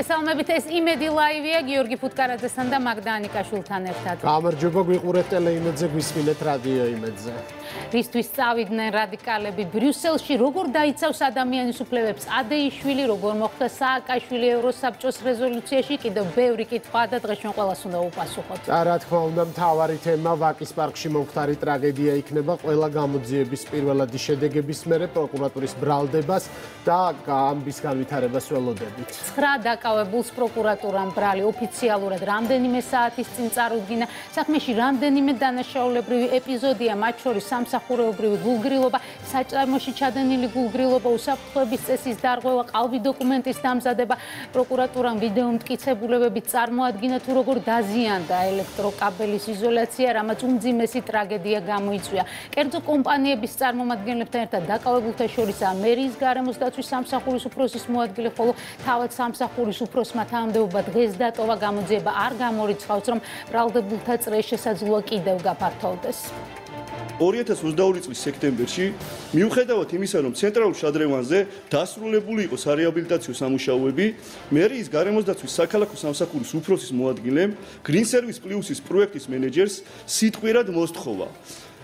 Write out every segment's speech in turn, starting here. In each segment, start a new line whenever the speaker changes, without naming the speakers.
მოგესალმებით ეს იმედი ლაივია გიორგი ფუტკარაძესთან და მაგდანიკაშვილთან ერთად.
გამარჯობა გვიყურეთ ტელეიმედზე გვისმინეთ რადიო იმედზე.
რისთვის წავიდნენ რადიკალები ბრიუსელში როგორ დაიცავს ადამიანის უფლებებს ადეიშვილი როგორ მოხდა სააკაშვილი ევროსაბჭოს რეზოლუციაში კიდევ ბევრი კითხვა და დღეს ჩვენ ყველას უნდა უპასუხოთ.
და რა თქმა უნდა მთავარი თემა ვაკის პარკში მომხდარი ტრაგედია იქნება ყველა გამოძიების პირველადი შედეგების მერე პროკურატურის ბრალდებას და ამბის განვითარებას ველოდებით.
9 დაკავებულს პროკურატურამ ბრალი ოფიციალურად რამდენიმე საათის წინ წარუდგინა. საქმეში რამდენიმე დანაშაულებრივი ეპიზოდია, მათ შორის სამსახურეობრივი გულგრილობა, საჭამოში ჩადენილი გულგრილობა, უსაფრთხოების წესის დარღვევა, ყალბი დოკუმენტის დამზადება. პროკურატურამ ვიდეო მტკიცებულებებით წარმოადგინა თუ როგორ დაზიანდა ელექტროკაბელის იზოლაცია, რამაც უმძიმესი ტრაგედია გამოიწვია. კერძო კომპანიების წარმომადგენლებთან ერთად დაკავებულთა შორისაა მერიის გარემოს დაცვის სამსახურის უფროსის მოადგილე, ხოლო თავად სამსახურის უფროსმა თანამდებობა დღეს დატოვა გამოძიება არ გამორიცხავს რომ ბრალდებულთა წრე შესაძლოა კიდევ გაფართოვდეს
2022 წლის სექტემბერში მიუხედავად იმისა რომ ცენტრალურ შადრევანზე დასრულებული იყო სარეაბილიტაციო სამუშაოები მერიის გარემოს დაცვის საქალაქო სამსახურის უფროსის მოადგილემ green service plus-ის პროექტის მენეჯერს სიტყვიერად მოსთხოვა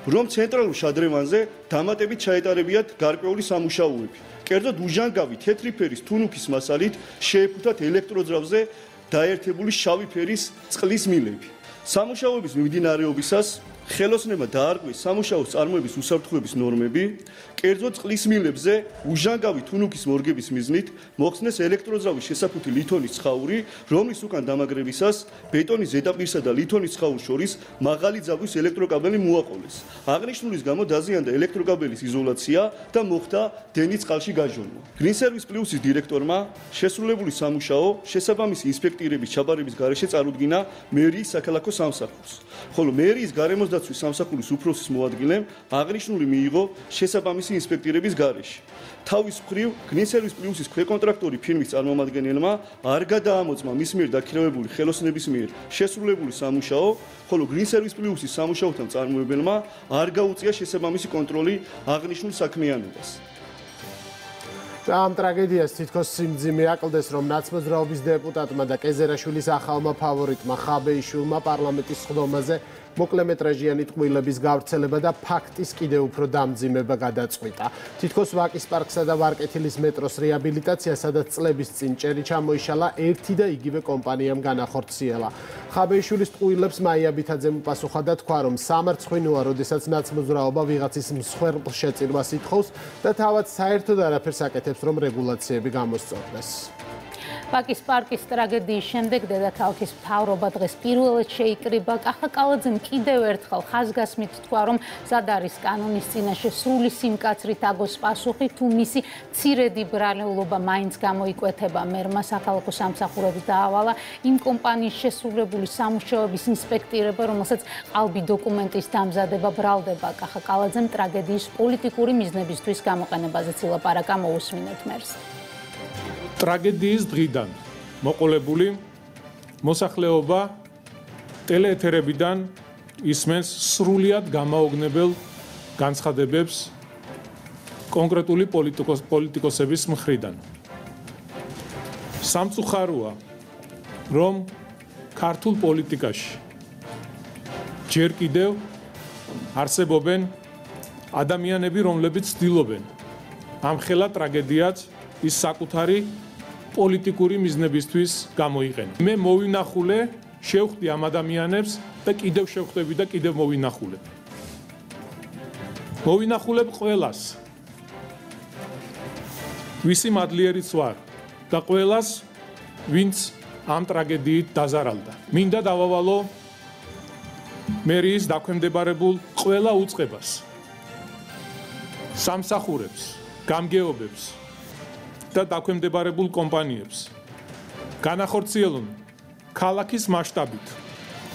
რომ ცენტრალურ შადრევანზე დამატებით ჩაეტარებიათ გარკვეული სამუშაოები კერძოდ უჟანგავი თეთრი ფერის თუნუქის მასალით შეეფუთათ ელექტროძრავზე დაერთებული შავი ფერის წყლის მილები. სამუშაოების მიმდინარეობისას ხელოსნება დაარღვეს სამუშაოს წარმოების უსაფრთხოების ნორმები, კერძო წყლის მილებზე უჟანგავი თუნუქის მორგების მიზნით მოხსნეს ელექტროძრავის შესაფუთი ლითონის ცხაური, რომლის უკან დამაგრებისას ბეტონის ზედაპირსა და ლითონის ცხაურს შორის მაღალი ძაბვის ელექტროკაბელი მოაყოლეს. აღნიშნულის გამო დაზიანდა ელექტროკაბელის იზოლაცია და მოხდა დენის წყალში გაჟონვა. Service Plus-ის დირექტორმა შესრულებული სამუშაო შესაბამისი ინსპექტირების ჩაბარების გარეშე წარუდგინა მერიის საქალაქო სამსახურს. ხოლო მერიის გარემოს თავდაცვის სამსახურის უფროსის მოადგილემ აღნიშნული მიიღო შესაბამისი ინსპექტირების გარეშე. თავის მხრივ Service Plus-ის ქვეკონტრაქტორი ფირმის წარმომადგენელმა არ გადაამოწმა მის მიერ დაქირავებული ხელოსნების მიერ შესრულებული სამუშაო, ხოლო Service Plus-ის სამუშაოთან წარმოებელმა არ გაუწია შესაბამისი კონტროლი აღნიშნულ საქმიანობას.
ამ ტრაგედიას თითქოს სიმძიმე აკლდეს, რომ ნაცმოძრაობის დეპუტატმა და კეზერაშვილის ახალმა ფავორიტმა ხაბეიშვილმა პარლამენტის ხდომაზე მოკლემეტრაჟიანი ტყუილების გავრცელება და ფაქტის კიდევ უფრო დამძიმება გადაწყვიტა. თითქოს ვაკის პარკსა და ვარკეთილის მეტროს რეაბილიტაცია, სადაც წლების წინ ჭერი ჩამოიშალა ერთი და იგივე კომპანიამ განახორციელა. ხაბეიშვილის ტყუილებს მაია ბითაძემ პასუხა და თქვა, რომ სამარცხვინოა, როდესაც ნაცმოძრაობა ვიღაცის მსხვერპლ შეწირვას ითხოვს და თავად საერთოდ არაფერს აკეთებს, რომ რეგულაციები გამოსწორდეს.
პაკის პარკის ტრაგედიის შემდეგ დედაქალაქის მთავრობა დღეს პირველად შეიკრიბა. კახაკალაძემ კიდევ ერთხელ ხაზგასმით თქვა რომ ზადარის კანონის წინაშე სრული სიმკაცრით აგოს პასუხი თუ მისი ცირედი ბრალეულობა მაინც გამოიკვეთება. მერმა საქალაქო სამსახურებს დაავალა იმ კომპანიის შესრულებული სამუშაოების ინსპექტირება რომელსაც ყალბი დოკუმენტის დამზადება ბრალდება. კახაკალაძემ ტრაგედიის პოლიტიკური მიზნებისთვის გამოყენებაზე ცილაპარაკა მოусმინეთ მერს
ტრაგედიის დღიდან მოყოლებული მოსახლეობა ტელეეთერებიდან ისმენს სრულიად გამაოგნებელ განცხადებებს კონკრეტული პოლიტიკოს პოლიტიკოსების მხრიდან. სამწუხაროა, რომ ქართულ პოლიტიკაში ჯერ კიდევ არსებობენ ადამიანები, რომლებიც ცდილობენ ამ ხელა ტრაგედიას ის საკუთარი პოლიტიკური მიზნებისთვის გამოიყენა. მე მოვინახულე, შევხვდი ამ ადამიანებს და კიდევ შევხვდები და კიდევ მოვინახულებ. მოვინახულებ ყველას. ვისი მადლიერიც ვარ და ყველას ვინც ამ ტრაგედიით დაზარალდა. მინდა დავავალო მერიის დაქვემდებარებულ ყველა უწყებას. სამსახურებს, გამგეობებს, და დაქვემდებარებულ კომპანიებს. განახორციელონ ქალაქის მასშტაბით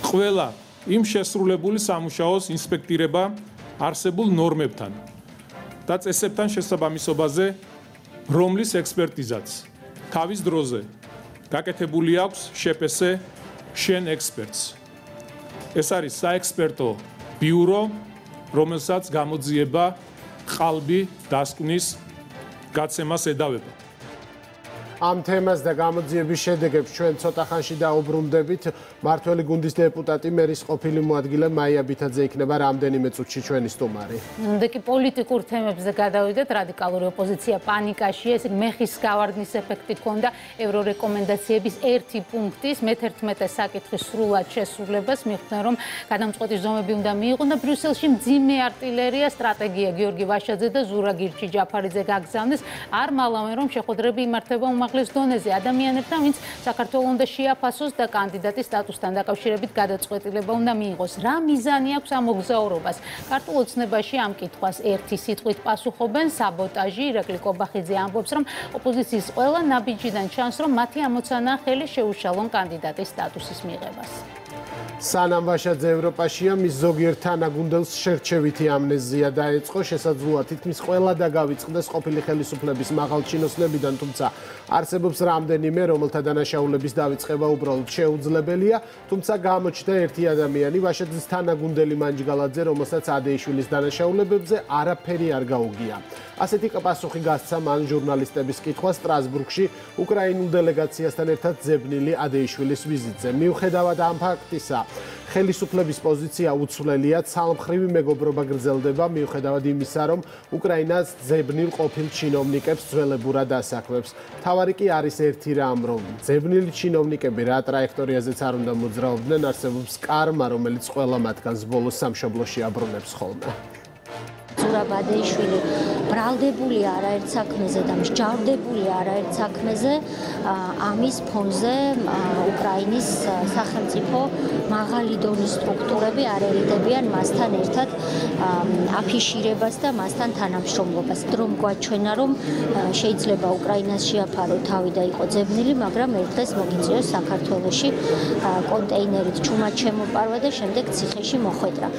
ყველა იმ შესრულებული სამუშაოს ინსპექტირება არსებულ ნორმებთან და წესებთან შესაბამისობაზე, რომლის ექსპერტიზაც თავის დროზე გაკეთებული აქვს შეფესე შენ ექსპერტს. ეს არის საექსპერტო ბიურო, რომელსაც გამოძიება ყალბი დასკვნის გაცემას ედავება.
ამ თემას და გამოძიების შედეგებს ჩვენ ცოტა ხანში დაუბრუნდებით. მართველი გუნდის დეპუტატი მერის ყოფილი მოადგილე მაია ბითაძე იქნება რამდენიმე წუთში ჩვენი სტუმარი.
ნამდვილად კი პოლიტიკურ თემებზე გადავიდეთ. რადიკალური ოპოზიცია პანიკაშია, ეს მეხის გავარდნის ეფექტი ჰქონდა ევრორეკომენდაციების ერთი პუნქტის მე-11 საკითხის სრულად შესრულებას მიხვდნენ, რომ გადამწყვეტი ზომები უნდა მიიღონ და ბრიუსელში მძიმე არტილერია სტრატეგია გიორგი ვაშაძე და ზურა გირჩი ჯაფარიძე გაგზავნეს. არ მალავენ რომ შეხვედრები იმართება უმაღლეს დონეზე ადამიანებთან, ვინც საქართველოს უნდა შეაფასოს და კანდიდატის სტატუსთან დაკავშირებით გადაწყვეტილება უნდა მიიღოს. რა მიზანი აქვს ამ მოგზაურობას? ქართულ ოცნებაში ამ კითხვას ერთი სიტყვით პასუხობენ საბოტაჟი ირაკლი კობახიძე ამბობს რომ ოპოზიციის ყველა ნაბიჯიდან ჩანს რომ მათი ამოცანა ხელი შეუშალონ კანდიდატის სტატუსის მიღებას.
სანამ ვაშაძე ევროპაშია მის ზოგიერთ თანაგუნდელს შერჩევითი ამნეზია დაეწყო შესაძლოა თითქმის ყველა დაგავიწყდეს ყოფილი ხელისუფლების მაღალჩინოსნებიდან თუმცა არსებობს რამდენიმე რომელთა დანაშაულების დავიწყება უბრალოდ შეუძლებელია თუმცა გამოჩნდა ერთი ადამიანი ვაშაძის თანაგუნდელი მანჯგალაძე რომელსაც ადეიშვილის დანაშაულებებზე არაფერი არ გაუგია. ასეთი პასუხი გასცა მან ჟურნალისტების კითხვა სტრასბურგში უკრაინულ დელეგაციასთან ერთად ზებნილი ადეიშვილის ვიზიტზე. მიუხედავად ამ ფაქტისა ხელისუფლების პოზიცია უცვლელია, ცალმხრივი მეგობრობა გრძელდება მიუხედავად იმისა, რომ უკრაინას ზებნილ ყოფილ ჩინოვნიკებს ძველებურად ასაქმებს. თავარი კი არის ერთი რამ, რომ ზებნილი ჩინოვნიკები რა ტრაექტორიაზეც არ უნდა მოძრაობდნენ, არსებობს კარმა, რომელიც ყველა მათგანს ბოლოს სამშობლოში აბრუნებს ხოლმე.
ზურაბადეიშვილი ბრალდებული არაერთ საქმეზე და მსჯავრდებული არაერთ საქმეზე ამის ფონზე უკრაინის სახელმწიფო მაღალი დონის სტრუქტურები არ ერიდებიან მასთან ერთად აფიშირებას და მასთან თანამშრომლობას. დრომ გვაჩვენა რომ შეიძლება უკრაინას შეაფარო თავი და იყო ძებნილი, მაგრამ ერთ დღეს მოგიწიოს საქართველოში კონტეინერით ჩუმად შემოპარვა და შემდეგ ციხეში მოხვედრა.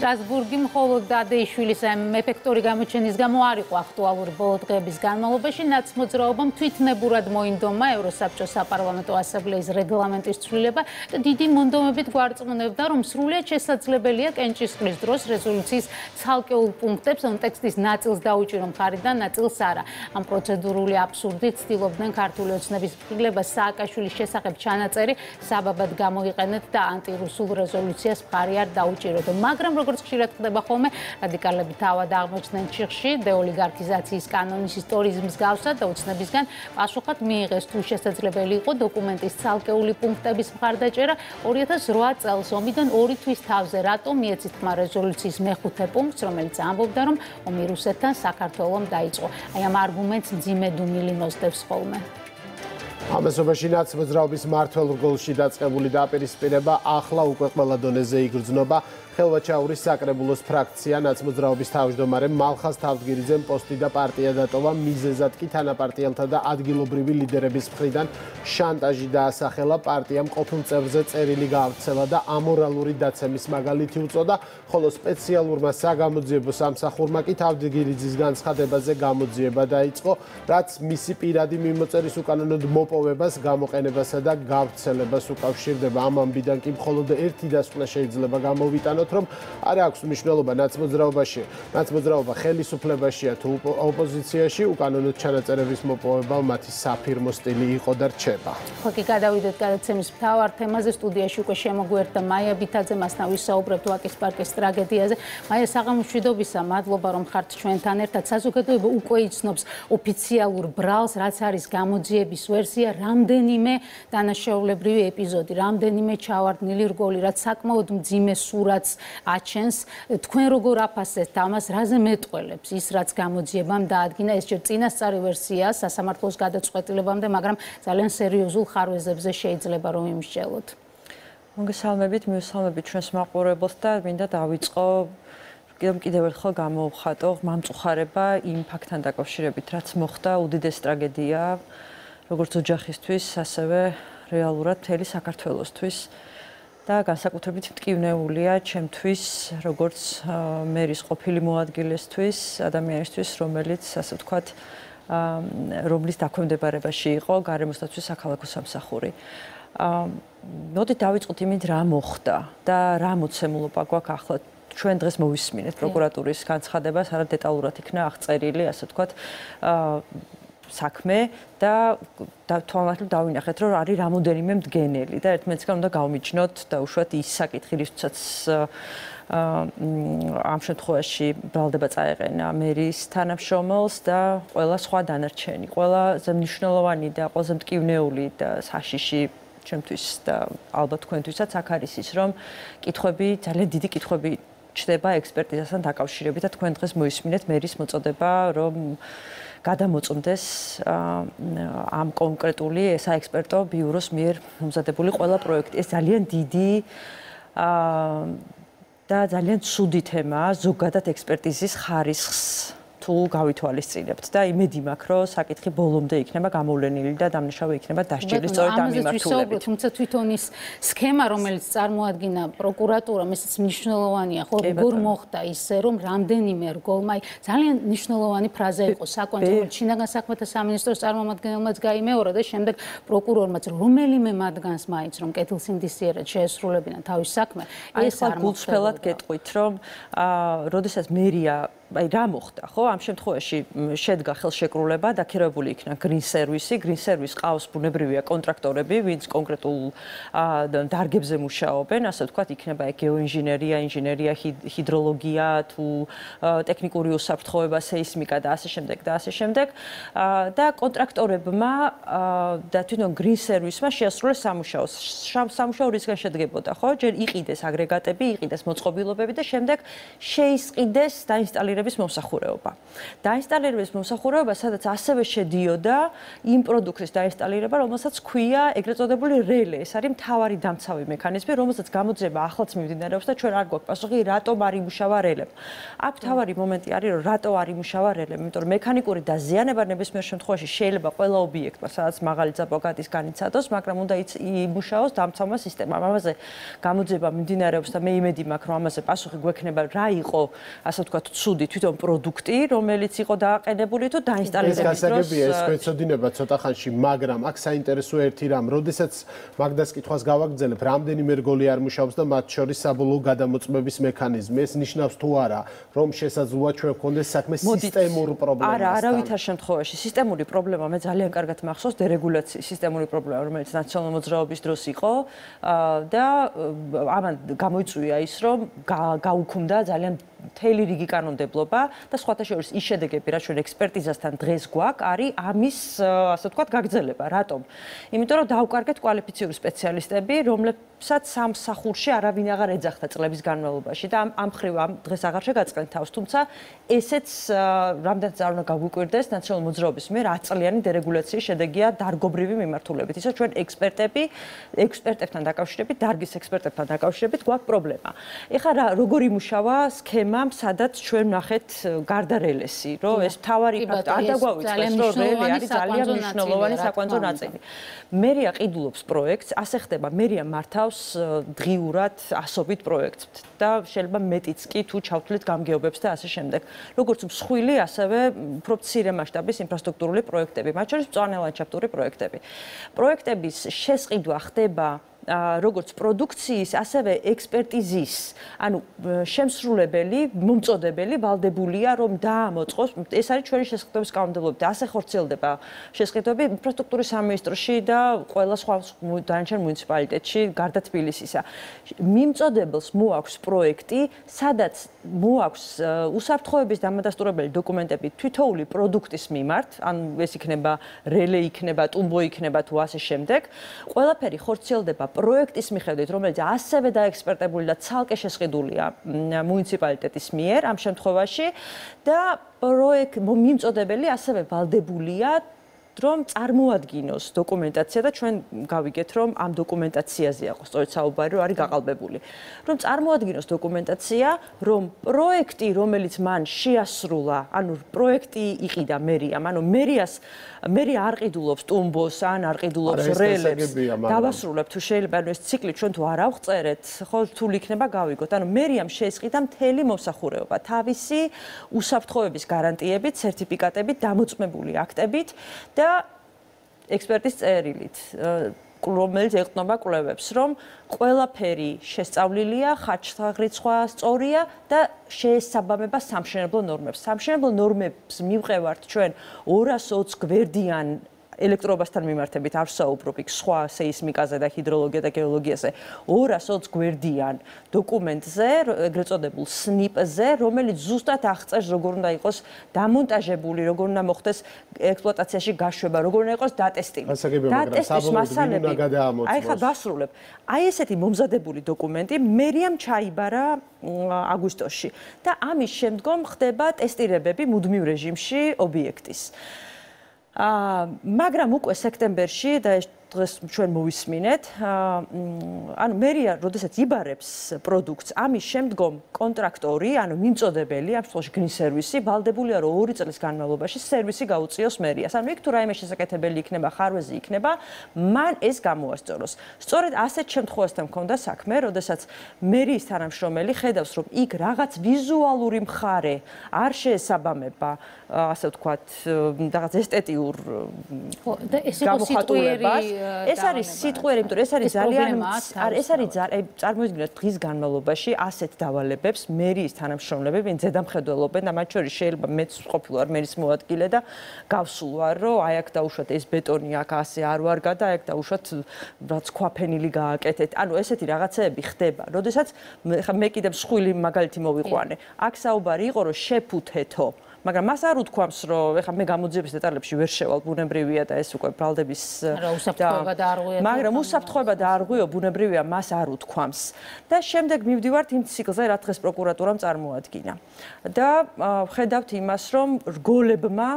სტრასბურგი მხოლოდ დადეიშვილის ეფექტური გამოჩენის გამო არ იყო აქტუალური ბოლო დღეების განმავლობაში. ნაცმოძრაობამ თვითნებურად მოინდომა ევროსაბჭოს საპარლამენტო ასამბლეის რეგლამენტის ცვლილება. და დიდი მონდომებით გვარწმუნებდა რომ სრულად შესაძლებელია კენჭისყრის დროს რეზოლუციის ცალკეულ პუნქტებს ან ტექსტის ნაწილს დაუჭირო მხარი და ნაწილს არა. ამ პროცედურული აბსურდით ცდილობდნენ ქართული ოცნების ფიქრებას სააკაშვილის შესახებ ჩანაწერი საბაბად გამოიყენეთ და ანტირუსულ რეზოლუციას მხარი არ დაუჭიროთ. მაგრამ როგორ როგორც ხშირად ხდება ხოლმე, რადიკალები თავად აღმოჩნდნენ ჩიხში, დეოლიგარქიზაციის კანონის ისტორიზმის გავსა და უცნებისგან პასუხად მიიღეს თუ შესაძლებელი იყო დოკუმენტის ცალკეული პუნქტების მხარდაჭერა 2008 წელს ომიდან 2 თვის თავზე რატომ მიეცით ხმა რეზოლუციის მეხუთე პუნქტს, რომელიც ამბობდა, რომ ომი რუსეთთან საქართველოს დაიწყო. აი ამ არგუმენტს ძიმე დუმილი მოსდევს ხოლმე.
ამასობაში ნაცმოძრაობის მართლ რგოლში დაწყებული დაპირისპირება ახლა უკვე ყველა დონეზე იგრძნობა ხელვაჩაურის საკრებულოს ფრაქცია ნაცმოძრაობის თავმჯდომარე მალხას თავდგირიძემ პოსტი და პარტია დატოვა მიზეზად კი თანაპარტიელთა და ადგილობრივი ლიდერების მხრიდან შანტაჟი დაასახელა პარტიამ ყოფილ წევრზე წერილი გაავრცელა და ამორალური დაცემის მაგალითი უწოდა ხოლო სპეციალურმა საგამოძიებო სამსახურმა კი თავდგირიძის განცხადებაზე გამოძიება დაიწყო რაც მისი პირადი მიმოწერის უკანონოდ მოპოვებას გამოყენებასა და გავრცელებას უკავშირდება. ამ ამბიდან კი მხოლოდ ერთი დასკვნა შეიძლება გამოვიტანოთ ვფიქრობთ, რომ არ აქვს მნიშვნელობა ნაცმოძრაობაში, ნაცმოძრაობა ხელისუფლებაშია თუ ოპოზიციაში, უკანონოდ ჩანაწერების მოპოვება მათი საფირმო სტილი იყო და რჩება.
ხო კი გადავიდეთ გადაცემის მთავარ თემაზე სტუდიაში უკვე შემოგვერდა მაია ბითაძე მასთან ვისაუბრებთ ვაკის პარკის ტრაგედიაზე. მაია საღამოშვიდობისა, მადლობა რომ ხართ ჩვენთან ერთად. საზოგადოება უკვე იცნობს ოფიციალურ ბრალს, რაც არის გამოძიების ვერსია, რამდენიმე დანაშაულებრივი ეპიზოდი, რამდენიმე ჩავარდნილი რგოლი, რაც საკმაოდ მძიმე სურათს აჩენს თქვენ როგორ აფასეთ ამას რაზე მეტყველებს? ის რაც გამოძიებამ დაადგინა ეს ჯერ წინასწარი ვერსია სასამართლოს გადაწყვეტილებამდე მაგრამ ძალიან სერიოზულ ხარვეზებზე შეიძლება რომ იმსჯელოთ
მოგესალმებით მიესალმებით ჩვენს მაყურებელს და მინდა დავიწყო. კიდევ კიდევ ერთხელ გამოვხატო მამწუხარება იმ ფაქტთან დაკავშირებით რაც მოხდა. უდიდეს ტრაგედია როგორც ოჯახისთვის ასევე რეალურად მთელი საქართველოსთვის და განსაკუთრებით მტკივნეულია ჩემთვის როგორც მერის ყოფილი მოადგილესთვის, ადამიანისთვის, რომელიც ასე ვთქვათ, რომლის დაქვემდებარებაში იყო გარემოსდაცვის საქალაქო სამსახური. აა მოდი დავიწყოთ იმით რა მოხდა და რა მოცემულობა გვაქვს ახლა? ჩვენ დღეს მოვისმინეთ პროკურატურის განცხადებას, არა დეტალურად იქნა აღწერილი, ასე ვთქვათ, აა საქმე და თვალნახილ დავინახეთ, რომ არის რამოდენიმე მდგენელი და ერთმანეთსგან უნდა გავმიჩნოთ და უშუალოდ ის საკითხი, რისაც ამ შემთხვევაში ბრალდება წაეყენა მერის თანამშრომელს და ყველა სხვა დანარჩენი, ყველა ზემნიშნულოვანი და ყველაზე მტკივნეული და საშიში ჩემთვის და ალბათ თქვენთვისაც აქ არის ის, რომ კითხვები, ძალიან დიდი კითხვები ჩდება ექსპერტიზასთან დაკავშირებით და თქვენ დღეს მოისმინეთ მერის მოწოდება, რომ გადამოწმდეს ამ კონკრეტული საექსპერტო ბიუროს მიერ მომზადებული ყველა პროექტი. ეს ძალიან დიდი აა და ძალიან ცუდი თემაა ზოგადად ექსპერტიზის ხარისხს თუ გავითვალისწინებთ და იმედი მაქვს რომ საკითხი ბოლომდე იქნება გამოვლენილი და დამნაშავე იქნება დასჯილი სწორედ ამ მიმართულებით.
თუმცა თვითონ ის სქემა რომელიც წარმოადგენა პროკურატურა მესაც მნიშვნელოვანია ხო როგორ მოხდა ისე რომ რამდენიმე რგოლმა ძალიან მნიშვნელოვანი ფრაზა იყო საკვანძო ჩინაგან საქმეთა სამინისტროს წარმომადგენელმაც გაიმეორა და შემდეგ პროკურორმაც რომელიმე მათგანს მაინც რომ კეთილსინდისიერად შეესრულებინა თავის საქმე
ეს არ გულწრფელად გეტყვით რომ აა როდესაც მერია აი რა მოხდა ხო? ამ შემთხვევაში შედგა ხელშეკრულება დაქირავებული იქნა green service green service ყავს ბუნებრივია კონტრაქტორები ვინც კონკრეტულ დარგებზე მუშაობენ. ასე ვთქვათ იქნება გეოინჟინერია ინჟინერია ჰიდროლოგია თუ ტექნიკური უსაფრთხოება სეისმიკა და ასე შემდეგ და ასე შემდეგ. და კონტრაქტორებმა და თვითონ green service-მა შეასრულეს სამუშაო. სამუშაო რისგან შედგებოდა ხო? ჯერ იყიდეს აგრეგატები იყიდეს მოწყობილობები და შემდეგ შეისყიდეს დაინსტალირება დაინსტალირების მომსახურება. დაინსტალირების მომსახურება, სადაც ასევე შედიოდა იმ პროდუქტის დაინსტალირება, რომელსაც ქვია ეგრეთ წოდებული რელე. ეს არის მთავარი დამცავი მექანიზმი, რომელსაც გამოძება ახლაც მიმდინარეობს და ჩვენ არ გვაქვს პასუხი, რატომ არ იმუშავა რელემ. აქ მთავარი მომენტი არის, რომ რატო არ იმუშავა რელემ, იმიტომ რომ მექანიკური დაზიანება ნებისმიერ შემთხვევაში შეიძლება ყველა ობიექტმა, სადაც მაღალი ზაპოგატის განიცადოს, მაგრამ უნდა იმუშაოს დამცავმა სისტემამ. ამაზე გამოძება მიმდინარეობს და მე იმედი მაქვს, რომ ამაზე პასუხი გვექნება, რა იყო, ასე ვთქვათ, ცუდი თვითონ პროდუქტი, რომელიც იყო დააყენებული თუ დაინსტალირებული დროს.
ეს გასაგებია, ეს ქვეცოდინება ცოტა ხანში, მაგრამ აქ საინტერესო ერთი რამ, როდესაც მაგდას კითხვას გავაგზავნებ, რამდენიმე რგოლი არ მუშაობს და მათ შორის საბოლოო გადამოწმების მექანიზმი, ეს ნიშნავს თუ არა, რომ შესაძლოა ჩვენ გქონდეს საქმე სისტემურ პრობლემასთან.
არა, არავითარ შემთხვევაში სისტემური პრობლემა მე ძალიან კარგად მახსოვს დერეგულაციის სისტემური პრობლემა, რომელიც ნაციონალური მოძრაობის დროს იყო და ამან გამოიწვია ის, რომ გაუქმდა ძალიან მთელი რიგი კანონმდებლობა და სხვათა შორის ის შედეგები, რაც ჩვენ ექსპერტიზასთან დღეს გვაქვს, არის ამის, ასე ვთქვათ, გაგრძელება. რატომ? იმიტომ რომ დაუკარგეთ კვალიფიციური სპეციალისტები, რომლებსაც სამსახურში არავინ აღარ ეძახდა წლების განმავლობაში და ამ ამ ხრივ ამ დღეს აღარ შეგაწყენ თავს, თუმცა ესეც რამდენიც არ უნდა გაგვიკვირდეს ნაციონალური მოძრაობის მიერ 10 წლიანი დერეგულაციის შედეგია დარგობრივი მიმართულებით. ისე ჩვენ ექსპერტები, ექსპერტებთან დაკავშირებით, დარგის ექსპერტებთან დაკავშირებით გვაქვს პრობლემა. ეხლა რა როგორი მუშავა სქემა სადაც ჩვენ ნახეთ გარდა რელესი, რომ ეს თავარი ფაქტი არ დაგვავიწყდეს, რომ რელი არის ძალიან მნიშვნელოვანი საკვანძო ნაწილი. მერია ყიდულობს პროექტს, ასე ხდება, მერია მართავს დღიურად ასობით პროექტს და შეიძლება მეტიც კი თუ ჩავთვლით გამგეობებს და ასე შემდეგ. როგორც მსხვილი, ასევე უფრო მცირე მასშტაბის ინფრასტრუქტურული პროექტები, მათ შორის მწვანე ლანდშაფტური პროექტები. პროექტების შესყიდვა ხდება როგორც პროდუქციის, ასევე ექსპერტიზის, ანუ შემსრულებელი, მომწოდებელი ვალდებულია, რომ დაამოწყოს, ეს არის ჩვენი შესყიდვების კანონმდებლობა და ასე ხორციელდება შესყიდვები ინფრასტრუქტურის სამინისტროში და ყველა სხვა დანარჩენ მუნიციპალიტეტში, გარდა თბილისისა. მიმწოდებელს მოაქვს პროექტი, სადაც მოაქვს უსაფრთხოების დამადასტურებელი დოკუმენტები თვითოული პროდუქტის მიმართ, ანუ ეს იქნება რელე იქნება, ტუმბო იქნება თუ ასე შემდეგ. ყველაფერი ხორციელდება პროექტის მიხედვით, რომელიც ასევე დაექსპერტებული და ცალკე შესყიდულია მუნიციპალიტეტის მიერ ამ შემთხვევაში და პროექტ მიმწოდებელი ასევე ვალდებულია რომ წარმოადგინოს დოკუმენტაცია და ჩვენ გავიგეთ რომ ამ დოკუმენტაციაზე აქვს სწორედ საუბარი რომ არის გაყალბებული რომ წარმოადგინოს დოკუმენტაცია რომ პროექტი რომელიც მან შეასრულა ანუ პროექტი იყიდა მერიამ ანუ მერიას მერი არ ყიდულობს ტუმბოს ან არ ყიდულობს რელებს დავასრულებ თუ შეიძლება ანუ ეს ციკლი ჩვენ თუ არ ავღწერეთ ხო თუ იქნება გავიგოთ. ანუ მერიამ შეესყიდა მთელი მოსახურეობა თავისი უსაფრთხოების გარანტიებით სერტიფიკატებით დამოწმებული აქტებით და ექსპერტის წერილით რომელიც ეყნობა კვლევებს, რომ ყველაფერი შესწავლილია, ხაჩაღრიცხვა სწორია და შეესაბამება სამშენებლო ნორმებს. სამშენებლო ნორმებს მივყევართ ჩვენ 220 გვერდიან ელექტროობასთან მიმართებით არ საუბრობ იქ სხვა სეისმიკაზე და ჰიდროლოგია და გეოლოგიაზე. 220 გვერდიან დოკუმენტზე ეგრეთ წოდებულ SNIP-ზე რომელიც ზუსტად აღწერს როგორ უნდა იყოს დამონტაჟებული როგორ უნდა მოხდეს ექსპლუატაციაში გაშვება როგორ უნდა იყოს დატესტილი
დატესტის მასალები
აი ხა გასრულებ აი ესეთი მომზადებული დოკუმენტი მერიამ ჩაიბარა აგვისტოში და ამის შემდგომ ხდება ტესტირებები მუდმივ რეჟიმში ობიექტის აა მაგრამ უკვე სექტემბერში და დღეს ჩვენ მოვისმინეთ. ანუ მერია, როდესაც იბარებს პროდუქტს, ამის შემდგომ კონტრაქტორი, ანუ მიმწოდებელი, ამ შემთხვევაში გრინ სერვისი, ვალდებულია რომ 2 წლის განმავლობაში სერვისი გაუწიოს მერიას. ანუ იქ თუ რაიმე შესაკეთებელი იქნება, ხარვეზი იქნება, მან ეს გამოასწოროს. სწორედ ასეთ შემთხვევასთან მქონდა საქმე, როდესაც მერიის თანამშრომელი ხედავს, რომ იქ რაღაც ვიზუალური მხარე არ შეესაბამება, ასე ვთქვათ, რაღაც ესთეტიურ
ხო, და ეს იყო სიტყვიერი
ეს არის სიტყვიერი, იმიტომ რომ ეს არის ძალიან ეს არის წარმოიდგინეთ დღის განმავლობაში ასეთ დავალებებს მერიის თანამშრომლები, ვინ ზედამხედველობენ და მათ შორის შეიძლება მეც ყოფილვარ მერის მოადგილე და გავსულ ვარ, რომ აი აქ დაუშვათ ეს ბეტონი აქ ასე არ ვარ გადა, აი აქ დაუშვათ რაც ქვაფენილი გააკეთეთ. ანუ ესეთი რაღაცეები ხდება. როდესაც მე კიდე მსხვილი მაგალითი მოვიყვანე. აქ საუბარი იყო რომ შეფუთეთო. მაგრამ მას არ უთქვამს, რომ ეხლა მე გამოძიების დეტალებში ვერ შევალ, ბუნებრივია და ეს უკვე ბრალდების
და უსაფრთხოება და არღვიო.
მაგრამ უსაფრთხოება და არღვიო ბუნებრივია, მას არ უთქვამს. და შემდეგ მივდივართ იმ ციკლზე, რა დღეს პროკურატურამ წარმოადგინა. და ხედავთ იმას, რომ რგოლებმა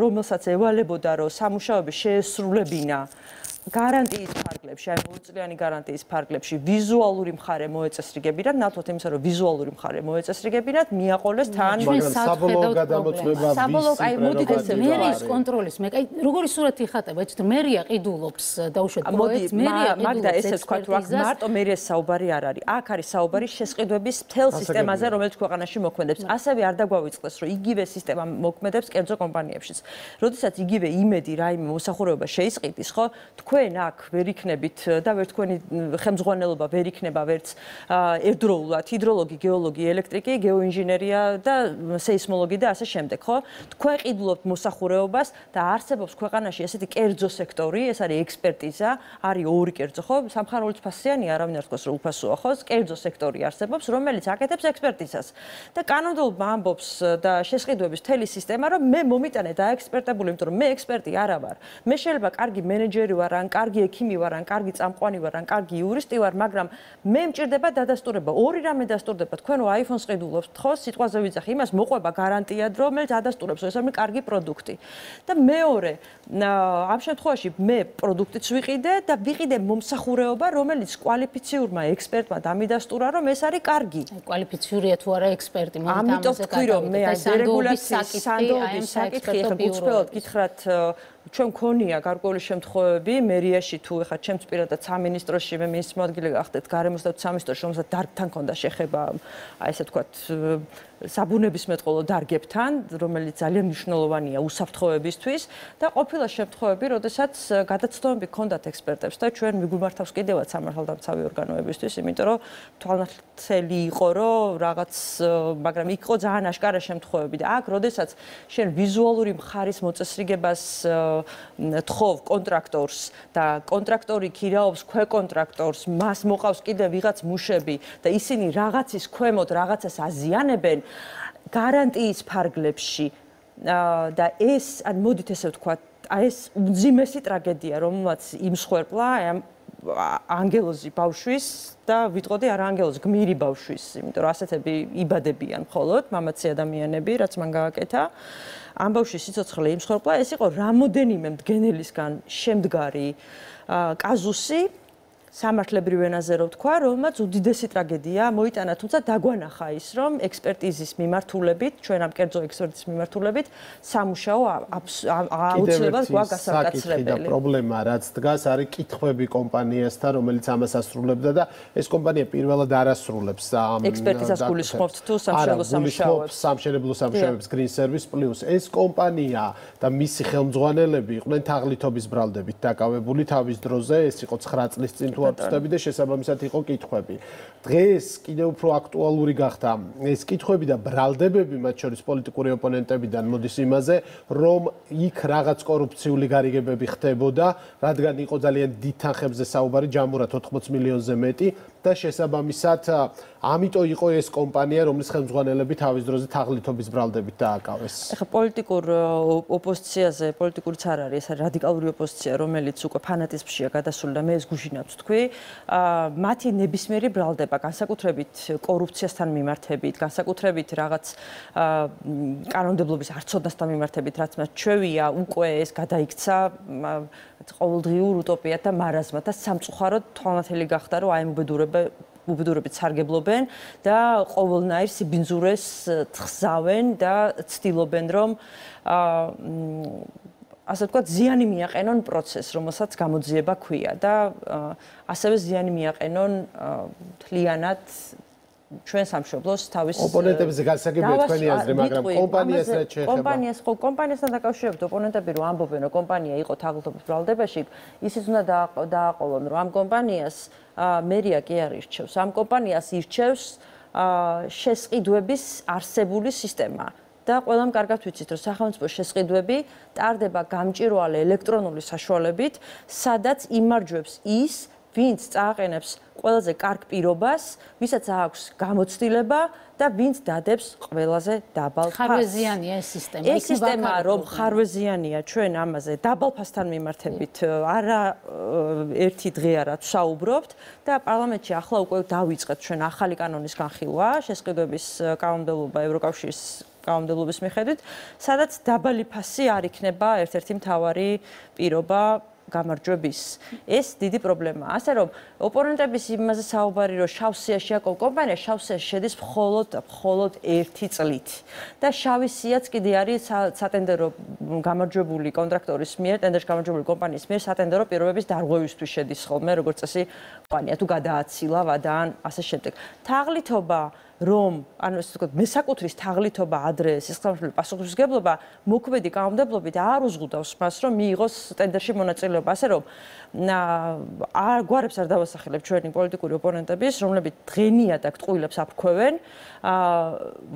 რომელსაც ევალებოდა, რომ სამუშაოები შეესრულებინა გარანტიის ფარგლებში, აი მოწლიანი გარანტიის ფარგლებში ვიზუალური მხარე მოეწესრიგებინათ, ნათლად იმისა, რომ ვიზუალური მხარე მოეწესრიგებინათ, მიაყოლეს თან
საბოლოო გადამოწმება.
საბოლოო, აი მოდით ესე მერიის კონტროლის, მე აი როგორი სურათი ხატება, ეცეთ მერია ყიდულობს დაუშვეთ პროექტს, მერია ყიდულობს.
მაგდა ესე თქვა, რომ აქ მარტო მერიას საუბარი არ არის. აქ არის საუბარი შესყიდვების მთელ სისტემაზე, რომელიც ქვეყანაში მოქმედებს. ასევე არ დაგვავიწყდეს, რომ იგივე სისტემა მოქმედებს კერძო კომპანიებშიც. როდესაც იგივე იმედი რაიმე მოსახურეობა შეისყიდის, ხო? თქვენ აქ ვერ იქნებით და ვერ თქვენი ხელმძღვანელობა ვერ იქნება ვერც ერთდროულად ჰიდროლოგი, გეოლოგი, ელექტრიკი, გეოინჟინერია და სეისმოლოგი და ასე შემდეგ, ხო? თქვენ ყიდულობთ მოსახურეობას და არსებობს ქვეყანაში ესეთი კერძო სექტორი, ეს არის ექსპერტიზა, არის ორი კერძო, ხო? სამხაროლის ფასიანი არავინ არ თქოს რომ უფასოა, ხო? კერძო სექტორი არსებობს, რომელიც აკეთებს ექსპერტიზას. და კანონმდებლობა ამბობს და შესყიდვების თელი სისტემა, რომ მე მომიტანე დაექსპერტებული, იმიტომ რომ მე ექსპერტი არა ვარ. მე შეიძლება კარგი მენეჯერი ვარ, ან კარგი ექიმი ვარ, ან კარგი წამყვანი ვარ, ან კარგი იურისტი ვარ, მაგრამ მე მჭირდება დადასტურება. ორი რამე დასტურდება. თქვენო iPhone-ს ყიდულობთ, ხო? სიტყვაზე ვიძახი, იმას მოყვება გარანტია, რომელიც ადასტურებს, ეს არის კარგი პროდუქტი. და მეორე, ამ შემთხვევაში მე პროდუქტიც ვიყიდე და ვიყიდე მომსახურეობა, რომელიც კვალიფიციურმა ექსპერტმა დამიდასტურა, რომ ეს არის კარგი.
კვალიფიციურია თუ არა ექსპერტი,
მაგრამ ამიტომ თქვი რომ მე აი რეგულაციის სანდოობის საკითხი ხა გუწფელად გითხრათ ჩვენ მქონია გარკვეული შემთხვევები. მერიაში თუ ეხა ჩემს პირადად სამინისტროში მე მინისტრის მოადგილე გახდეთ გარემოს და სამინისტროში რომელსაც დარგთან ქონდა შეხება აი ესე თქვათ საბუნებისმეტყველო დარგებთან, რომელიც ძალიან მნიშვნელოვანია უსაფრთხოებისთვის და ყოფილა შემთხვევები, როდესაც გადაცდომები ქონდათ ექსპერტებს და ჩვენ მიგუმართავს კიდევაც სამართალდამცავი ორგანოებისთვის, იმიტომ რომ თვალნათელი იყო, რომ რაღაც, მაგრამ იყო ძალიან აშკარა შემთხვევები და აქ, როდესაც შენ ვიზუალური მხარის მოწესრიგებას თხოვ კონტრაქტორს და კონტრაქტორი ქირაობს ქვეკონტრაქტორს, მას მოყავს კიდე ვიღაც მუშები და ისინი რაღაცის ქვემოთ რაღაცას აზიანებენ, გარანტიის ფარგლებში და ეს ან მოდით ესე ვთქვა აი ეს უძიმესი ტრაგედია რომელმაც იმსხვერპლა ამ ანგელოზი ბავშვის და ვიტყოდი არა ანგელოზი გმირი ბავშვის იმიტომ რომ ასეთები იბადებიან მხოლოდ მამაცი ადამიანები რაც მან გააკეთა. ამ ბავშვის სიცოცხლე იმსხვერპლა ეს იყო რამოდენიმე მდგენელისგან შემდგარი კაზუსი სამართლებრივ ენაზე რო ვთქვა, რომელმაც უდიდესი ტრაგედია მოიტანა, თუმცა დაგვანახა ის, რომ ექსპერტიზის მიმართულებით, ჩვენ ამ კერძო ექსპერტიზის მიმართულებით სამუშაო აუცილებლად გვაქვს გასაკაცრებელი.
და პრობლემა რაც დგას არის კითხვები კომპანიასთან, რომელიც ამას ასრულებდა და ეს კომპანია პირველად არასრულებს ამ
ექსპერტიზას გულისხმობთ თუ სამშენებლო სამუშაოებს.
სამშენებლო სამუშაოებს Green Service Plus ეს კომპანია და მისი ხელმძღვანელები იყვნენ თაღლითობის ბრალდებით დაკავებული თავის დროზე, ეს იყო 9 წლის წინ თუ არ ვწდები და შესაბამისად იყო კითხვები. დღეს კიდევ უფრო აქტუალური გახდა ეს კითხვები და ბრალდებები, მათ შორის პოლიტიკური ოპონენტებიდან მოდის იმაზე, რომ იქ რაღაც კორუფციული გარიგებები ხდებოდა, რადგან იყო ძალიან დიდ თანხებზე საუბარი, ჯამურად 80 მილიონზე მეტი და შესაბამისად ამიტომ იყო ეს კომპანია, რომლის ხელმძღვანელები თავის დროზე თაღლითობის ბრალდებით დააკავეს.
ეხლა პოლიტიკურ ოპოზიციაზე, პოლიტიკურიც არ არის, ეს არის რადიკალური ოპოზიცია, რომელიც უკვე ფანატიზმშია გადასული და მე ეს გუშინაც თქვი. აა მათი ნებისმიერი ბრალდება, განსაკუთრებით კორუფციასთან მიმართებით, განსაკუთრებით რაღაც აა კანონმდებლობის არცოდნასთან მიმართებით, რაც მას ჩვევია, უკვე ეს გადაიქცა ყოველდღიურ უტოპიად და მარაზმად და სამწუხაროდ თვალნათელი გახდა, რომ აი მუბედურება უბედურებით სარგებლობენ და ყოველნაირ სიბინძურეს თხზავენ და ცდილობენ რომ აა ასე ვთქვათ ზიანი მიაყენონ პროცესს, რომელსაც გამოძიება ქვია და ასევე ზიანი მიაყენონ თლიანად ჩვენ სამშობლოს თავის
ოპონენტების გასაგებია თქვენი აზრი, მაგრამ კომპანიას რა შეეხება?
კომპანიას ხო კომპანიასთან დაკავშირებით ოპონენტები რო ამბობენ, რომ კომპანია იყო თაღლითობის ბრალდებაში, ისიც უნდა დააყოლონ, რომ ამ კომპანიას მერია კი არ ირჩევს. ამ კომპანიას ირჩევს შესყიდვების არსებული სისტემა. და ყველამ კარგად ვიცით, რომ სახელმწიფო შესყიდვები ტარდება გამჭირვალე ელექტრონული საშუალებით, სადაც იმარჯვებს ის, ვინც წააყენებს ყველაზე კარგ პირობას, ვისაც აქვს გამოცდილება და ვინც დადებს ყველაზე დაბალ ფასს.
ხარვეზიანია ეს სისტემა.
ეს სისტემა რომ ხარვეზიანია ჩვენ ამაზე დაბალ ფასთან მიმართებით არა ერთი დღე არა საუბრობთ და პარლამენტში ახლა უკვე დავიწყეთ ჩვენ ახალი კანონის განხილვა, შესყიდვების კანონმდებლობა ევროკავშირის კანონმდებლობის მიხედვით, სადაც დაბალი ფასი არ იქნება ერთ-ერთი მთავარი პირობა გამარჯვების. ეს დიდი პრობლემაა. ასე რომ ოპონენტების იმაზე საუბარი რომ შავსიაშია კომპანია, შავსიაში შედის მხოლოდ მხოლოდ ერთი წლით. და შავი სიაც კიდე არის სატენდერო გამარჯვებული კონტრაქტორის მიერ, ტენდერში გამარჯვებული კომპანიის მიერ სატენდერო პირობების დარღვევისთვის შედის ხოლმე, როგორც წესი, კომპანია თუ გადააცილა ვადან ასე შემდეგ. თაღლითობა რომ ანუ ესე ვთქვათ მესაკუთრის თაღლითობა ადრე სისტემატური პასუხისგებლობა მოქმედი კანონმდებლობით არ უზღუდავს მას რომ მიიღოს ტენდერში მონაწილეობა. ასე რომ არ გვარებს არ დავასახელებ ჩვენი პოლიტიკური ოპონენტების რომლებიც დღენიათ აქ ტყუილებს აფრქვევენ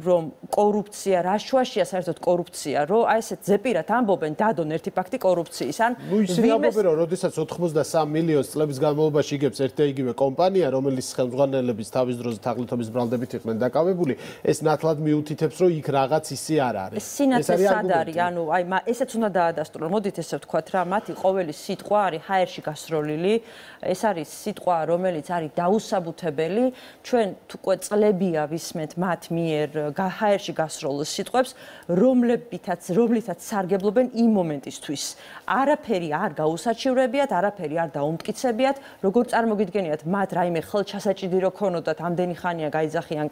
რომ კორუფცია რაშვაშია საერთოდ კორუფცია რომ აი ესე ზეპირად ამბობენ დადონ ერთი ფაქტი კორუფციის ან
ნუ ისინი ამბობენ რომ როდესაც 83 მილიონს წლების განმავლობაში იგებს ერთი და იგივე კომპანია რომელიც ხელმძღვანელების თავის დროზე თაღლითობის ბრალდებით იყვნენ არიან დაკავებული, ეს ნათლად მიუთითებს, რომ იქ რაღაც ისი არ არის.
ეს არის სად არის? ანუ აი ესეც უნდა დაადასტურონ. მოდით ესე ვთქვათ რა, მათი ყოველი სიტყვა არის ჰაერში გასროლილი. ეს არის სიტყვა, რომელიც არის დაუსაბუთებელი. ჩვენ უკვე წლებია ვისმენთ მათ მიერ ჰაერში გასროლ სიტყვებს, რომლებითაც რომლითაც სარგებლობენ იმ მომენტისთვის. არაფერი არ გაუსაჩივრებიათ, არაფერი არ დაუმტკიცებიათ, როგორ წარმოგიდგენიათ მათ რაიმე ხელჩასაჭიდი რო ქონოდათ, ამდენი ხანია გაიძახიან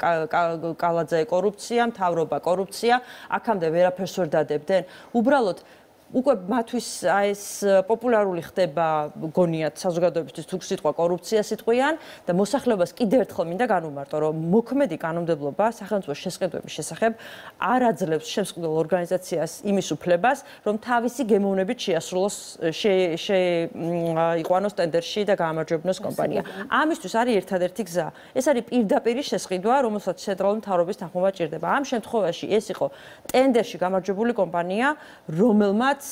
კალაძე კორუფცია, მთავრობა კორუფცია, აქამდე ვერაფერს ვერ დადებდნენ. უბრალოდ უკვე მათთვის აი ეს პოპულარული ხდება გონიათ საზოგადოებისთვის თუ სიტყვა კორუფცია სიტყვიან და მოსახლეობას კიდევ ერთხელ მინდა განუმარტო რომ მოქმედი კანონმდებლობა სახელმწიფო შესყიდვების შესახებ არ აძლევს შემსყიდველ ორგანიზაციას იმის უფლებას რომ თავისი გემოვნებით შეასრულოს შეიყვანოს ტენდერში და გაამარჯვებინოს კომპანია. ამისთვის არის ერთადერთი გზა. ეს არის პირდაპირი შესყიდვა რომელსაც ცენტრალური მთავრობის თანხმობა ჭირდება. ამ შემთხვევაში ეს იყო ტენდერში გამარჯვებული კომპანია რომელმაც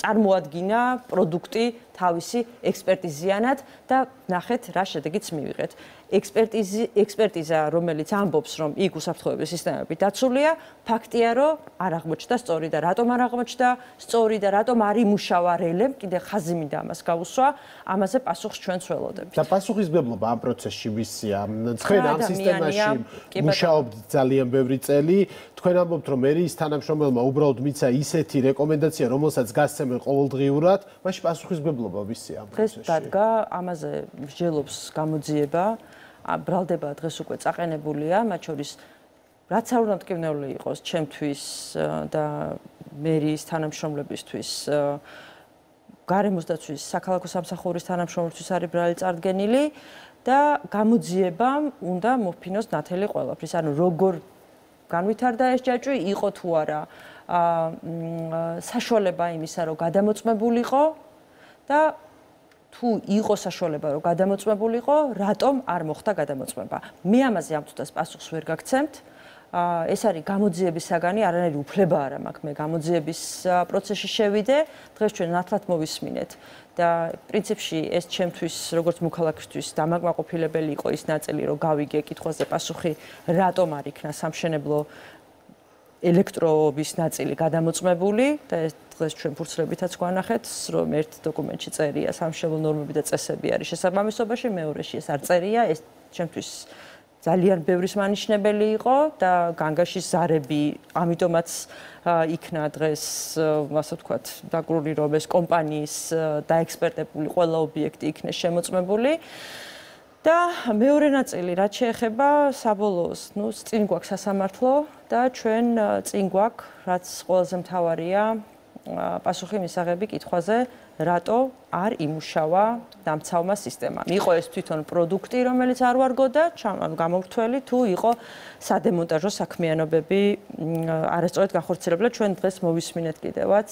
წარმოადგინა პროდუქტი თავისი ექსპერტიზიანად და ნახეთ რა შედეგიც მივიღეთ. ექსპერტიზი ექსპერტიზა რომელიც ამბობს რომ იქ უსაფრთხოების სისტემები დაცულია ფაქტია რომ არ აღმოჩნდა სწორი და რატომ არ აღმოჩნდა სწორი და რატომ არ იმუშავა რელემ კიდე ხაზი მინდა ამას გავუსვა ამაზე პასუხს ჩვენ ველოდებით
და პასუხისმგებლობა ამ პროცესში ვისია თქვენ ამ სისტემაში მუშაობთ ძალიან ბევრი წელი. თქვენ ამბობთ რომ მერის თანამშრომელმა უბრალოდ მიცა ისეთი რეკომენდაცია რომელსაც გასცემენ ყოველდღიურად მაშინ პასუხისმგებლობა ვისია ამ პროცესში
დღეს დადგა ამაზე მსჯელობს გამოძიება. ბრალდება დღეს უკვე წაყენებულია, მათ შორის რაც არ უნდა მტკივნეული იყოს ჩემთვის და მერის თანამშრომლებისთვის გარემოს დაცვის საქალაქო სამსახურის თანამშრომლებისთვის არის ბრალი წარდგენილი და გამოძიებამ უნდა მოფინოს ნათელი ყველაფრის. ანუ როგორ განვითარდა ეს ჯაჭვი, იყო თუ არა აა საშუალება იმისა, რომ გადამოწმებულიყო და თუ იყო საშუალება რომ გადამოწმებულიყო, რატომ არ მოხდა გადამოწმება? მე ამაზე ამ თუთას პასუხს ვერ გაგცემთ. აა ეს არის გამოძიების საგანი, არანაირი უფლება არ მაქვს მე გამოძიების პროცესში შევიდე. დღეს ჩვენ ნათლად მოვისმინეთ და პრინციპში ეს ჩემთვის როგორც მოქალაქისთვის დამაკმაყოფილებელი იყო ის ნაწილი, რომ გავიგე კითხვაზე პასუხი, რატომ არ იქნა სამშენებლო ელექტროობის ნაწილი გადამოწმებული და ეს დღეს ჩვენ ფურცლებითაც გვანახეთ, რომ ერთ დოკუმენტში წერია სამშობლო ნორმები და წესები არის შესაბამისობაში, მეორეში ეს არ წერია, ეს ჩემთვის ძალიან ბევრის მანიშნებელი იყო და განგაშის ზარები, ამიტომაც იქნა დღეს, ასე ვთქვათ, დაგრული რომ ეს კომპანიის დაექსპერტებული ყველა ობიექტი იქნა შემოწმებული. და მეორე ნაწილი, რაც შეეხება საბოლოოს, ну, წინ გვაქვს სასამართლო და ჩვენ წინ გვაქვს, რაც ყველაზე მთავარია, პასუხი მისაღები კითხვაზე, რატო არ იმუშავა დამცავმა სისტემა. იყო ეს თვითონ პროდუქტი, რომელიც არ ვარგოდა, ანუ გამორთველი თუ იყო სადემონტაჟო საქმიანობები არასწორად განხორციელებული. ჩვენ დღეს მოვისმინეთ კიდევაც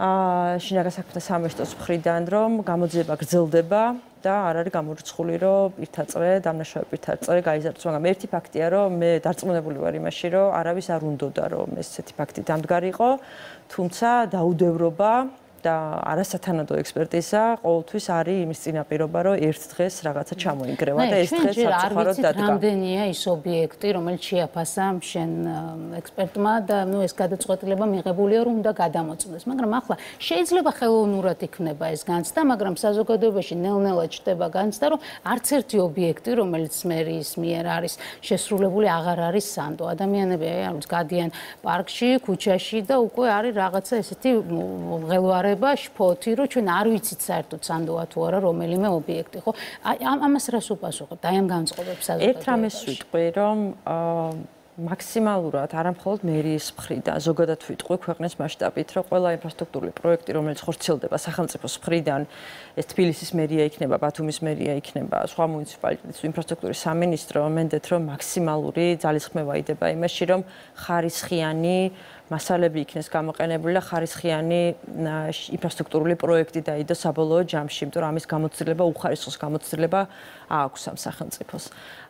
შინაგან საქმეთა სამინისტროს მხრიდან, რომ გამოძიება გრძელდება და არ არის გამორიცხული, რომ პირთაწრე, დამნაშავე პირთაწრე გაიზარდოს, მაგრამ ერთი ფაქტია, რომ მე დარწმუნებული ვარ იმაში, რომ არავის არ უნდოდა, რომ ესეთი ფაქტი დამდგარიყო, თუმცა დაუდევრობა და არასათანადო ექსპერტიზა ყოველთვის არის იმის წინაპირობა, რომ ერთ დღეს რაღაცა ჩამოინგრევა და ეს დღეს საფრთხაროდ დადგა.
რამდენია ის ობიექტი, რომელიც შეაფასა შენ ექსპერტმა და ნუ ეს გადაწყვეტილება მიღებულია, რომ უნდა გადამოწმდეს, მაგრამ ახლა შეიძლება ხელოვნურად იქნება ეს განცდა, მაგრამ საზოგადოებაში ნელ-ნელა ჩდება განცდა, რომ არც ერთი ობიექტი, რომელიც მერის მიერ არის შესრულებული, აღარ არის სანდო. ადამიანები აი გადიან პარკში, ქუჩაში და უკვე არის რაღაცა ესეთი ღელვარე ეხება შფოთი, რომ ჩვენ არ ვიცით საერთოდ სანდოა თუ არა რომელიმე ობიექტი, ხო? აი ამას რას უპასუხებთ? აი ამ განწყობებს საზოგადოებაში.
ერთ რამეს ვიტყვი, რომ მაქსიმალურად არამხოლოდ მერის მხრიდან, ზოგადად ვიტყვი ქვეყნის მასშტაბით, რომ ყველა ინფრასტრუქტურული პროექტი, რომელიც ხორციელდება სახელმწიფოს მხრიდან, ეს თბილისის მერია იქნება, ბათუმის მერია იქნება, სხვა მუნიციპალიტეტის ინფრასტრუქტურის სამინისტრო, მენდეთ რომ მაქსიმალური ძალისხმევა იდება იმაში, რომ ხარისხიანი მასალები იქნეს გამოყენებული და ხარისხიანი ინფრასტრუქტურული პროექტი დაიდო საბოლოო ჯამში, იმიტომ რომ ამის გამოცდილება უხარისხოს გამოცდილება აქვს ამ სახელმწიფოს.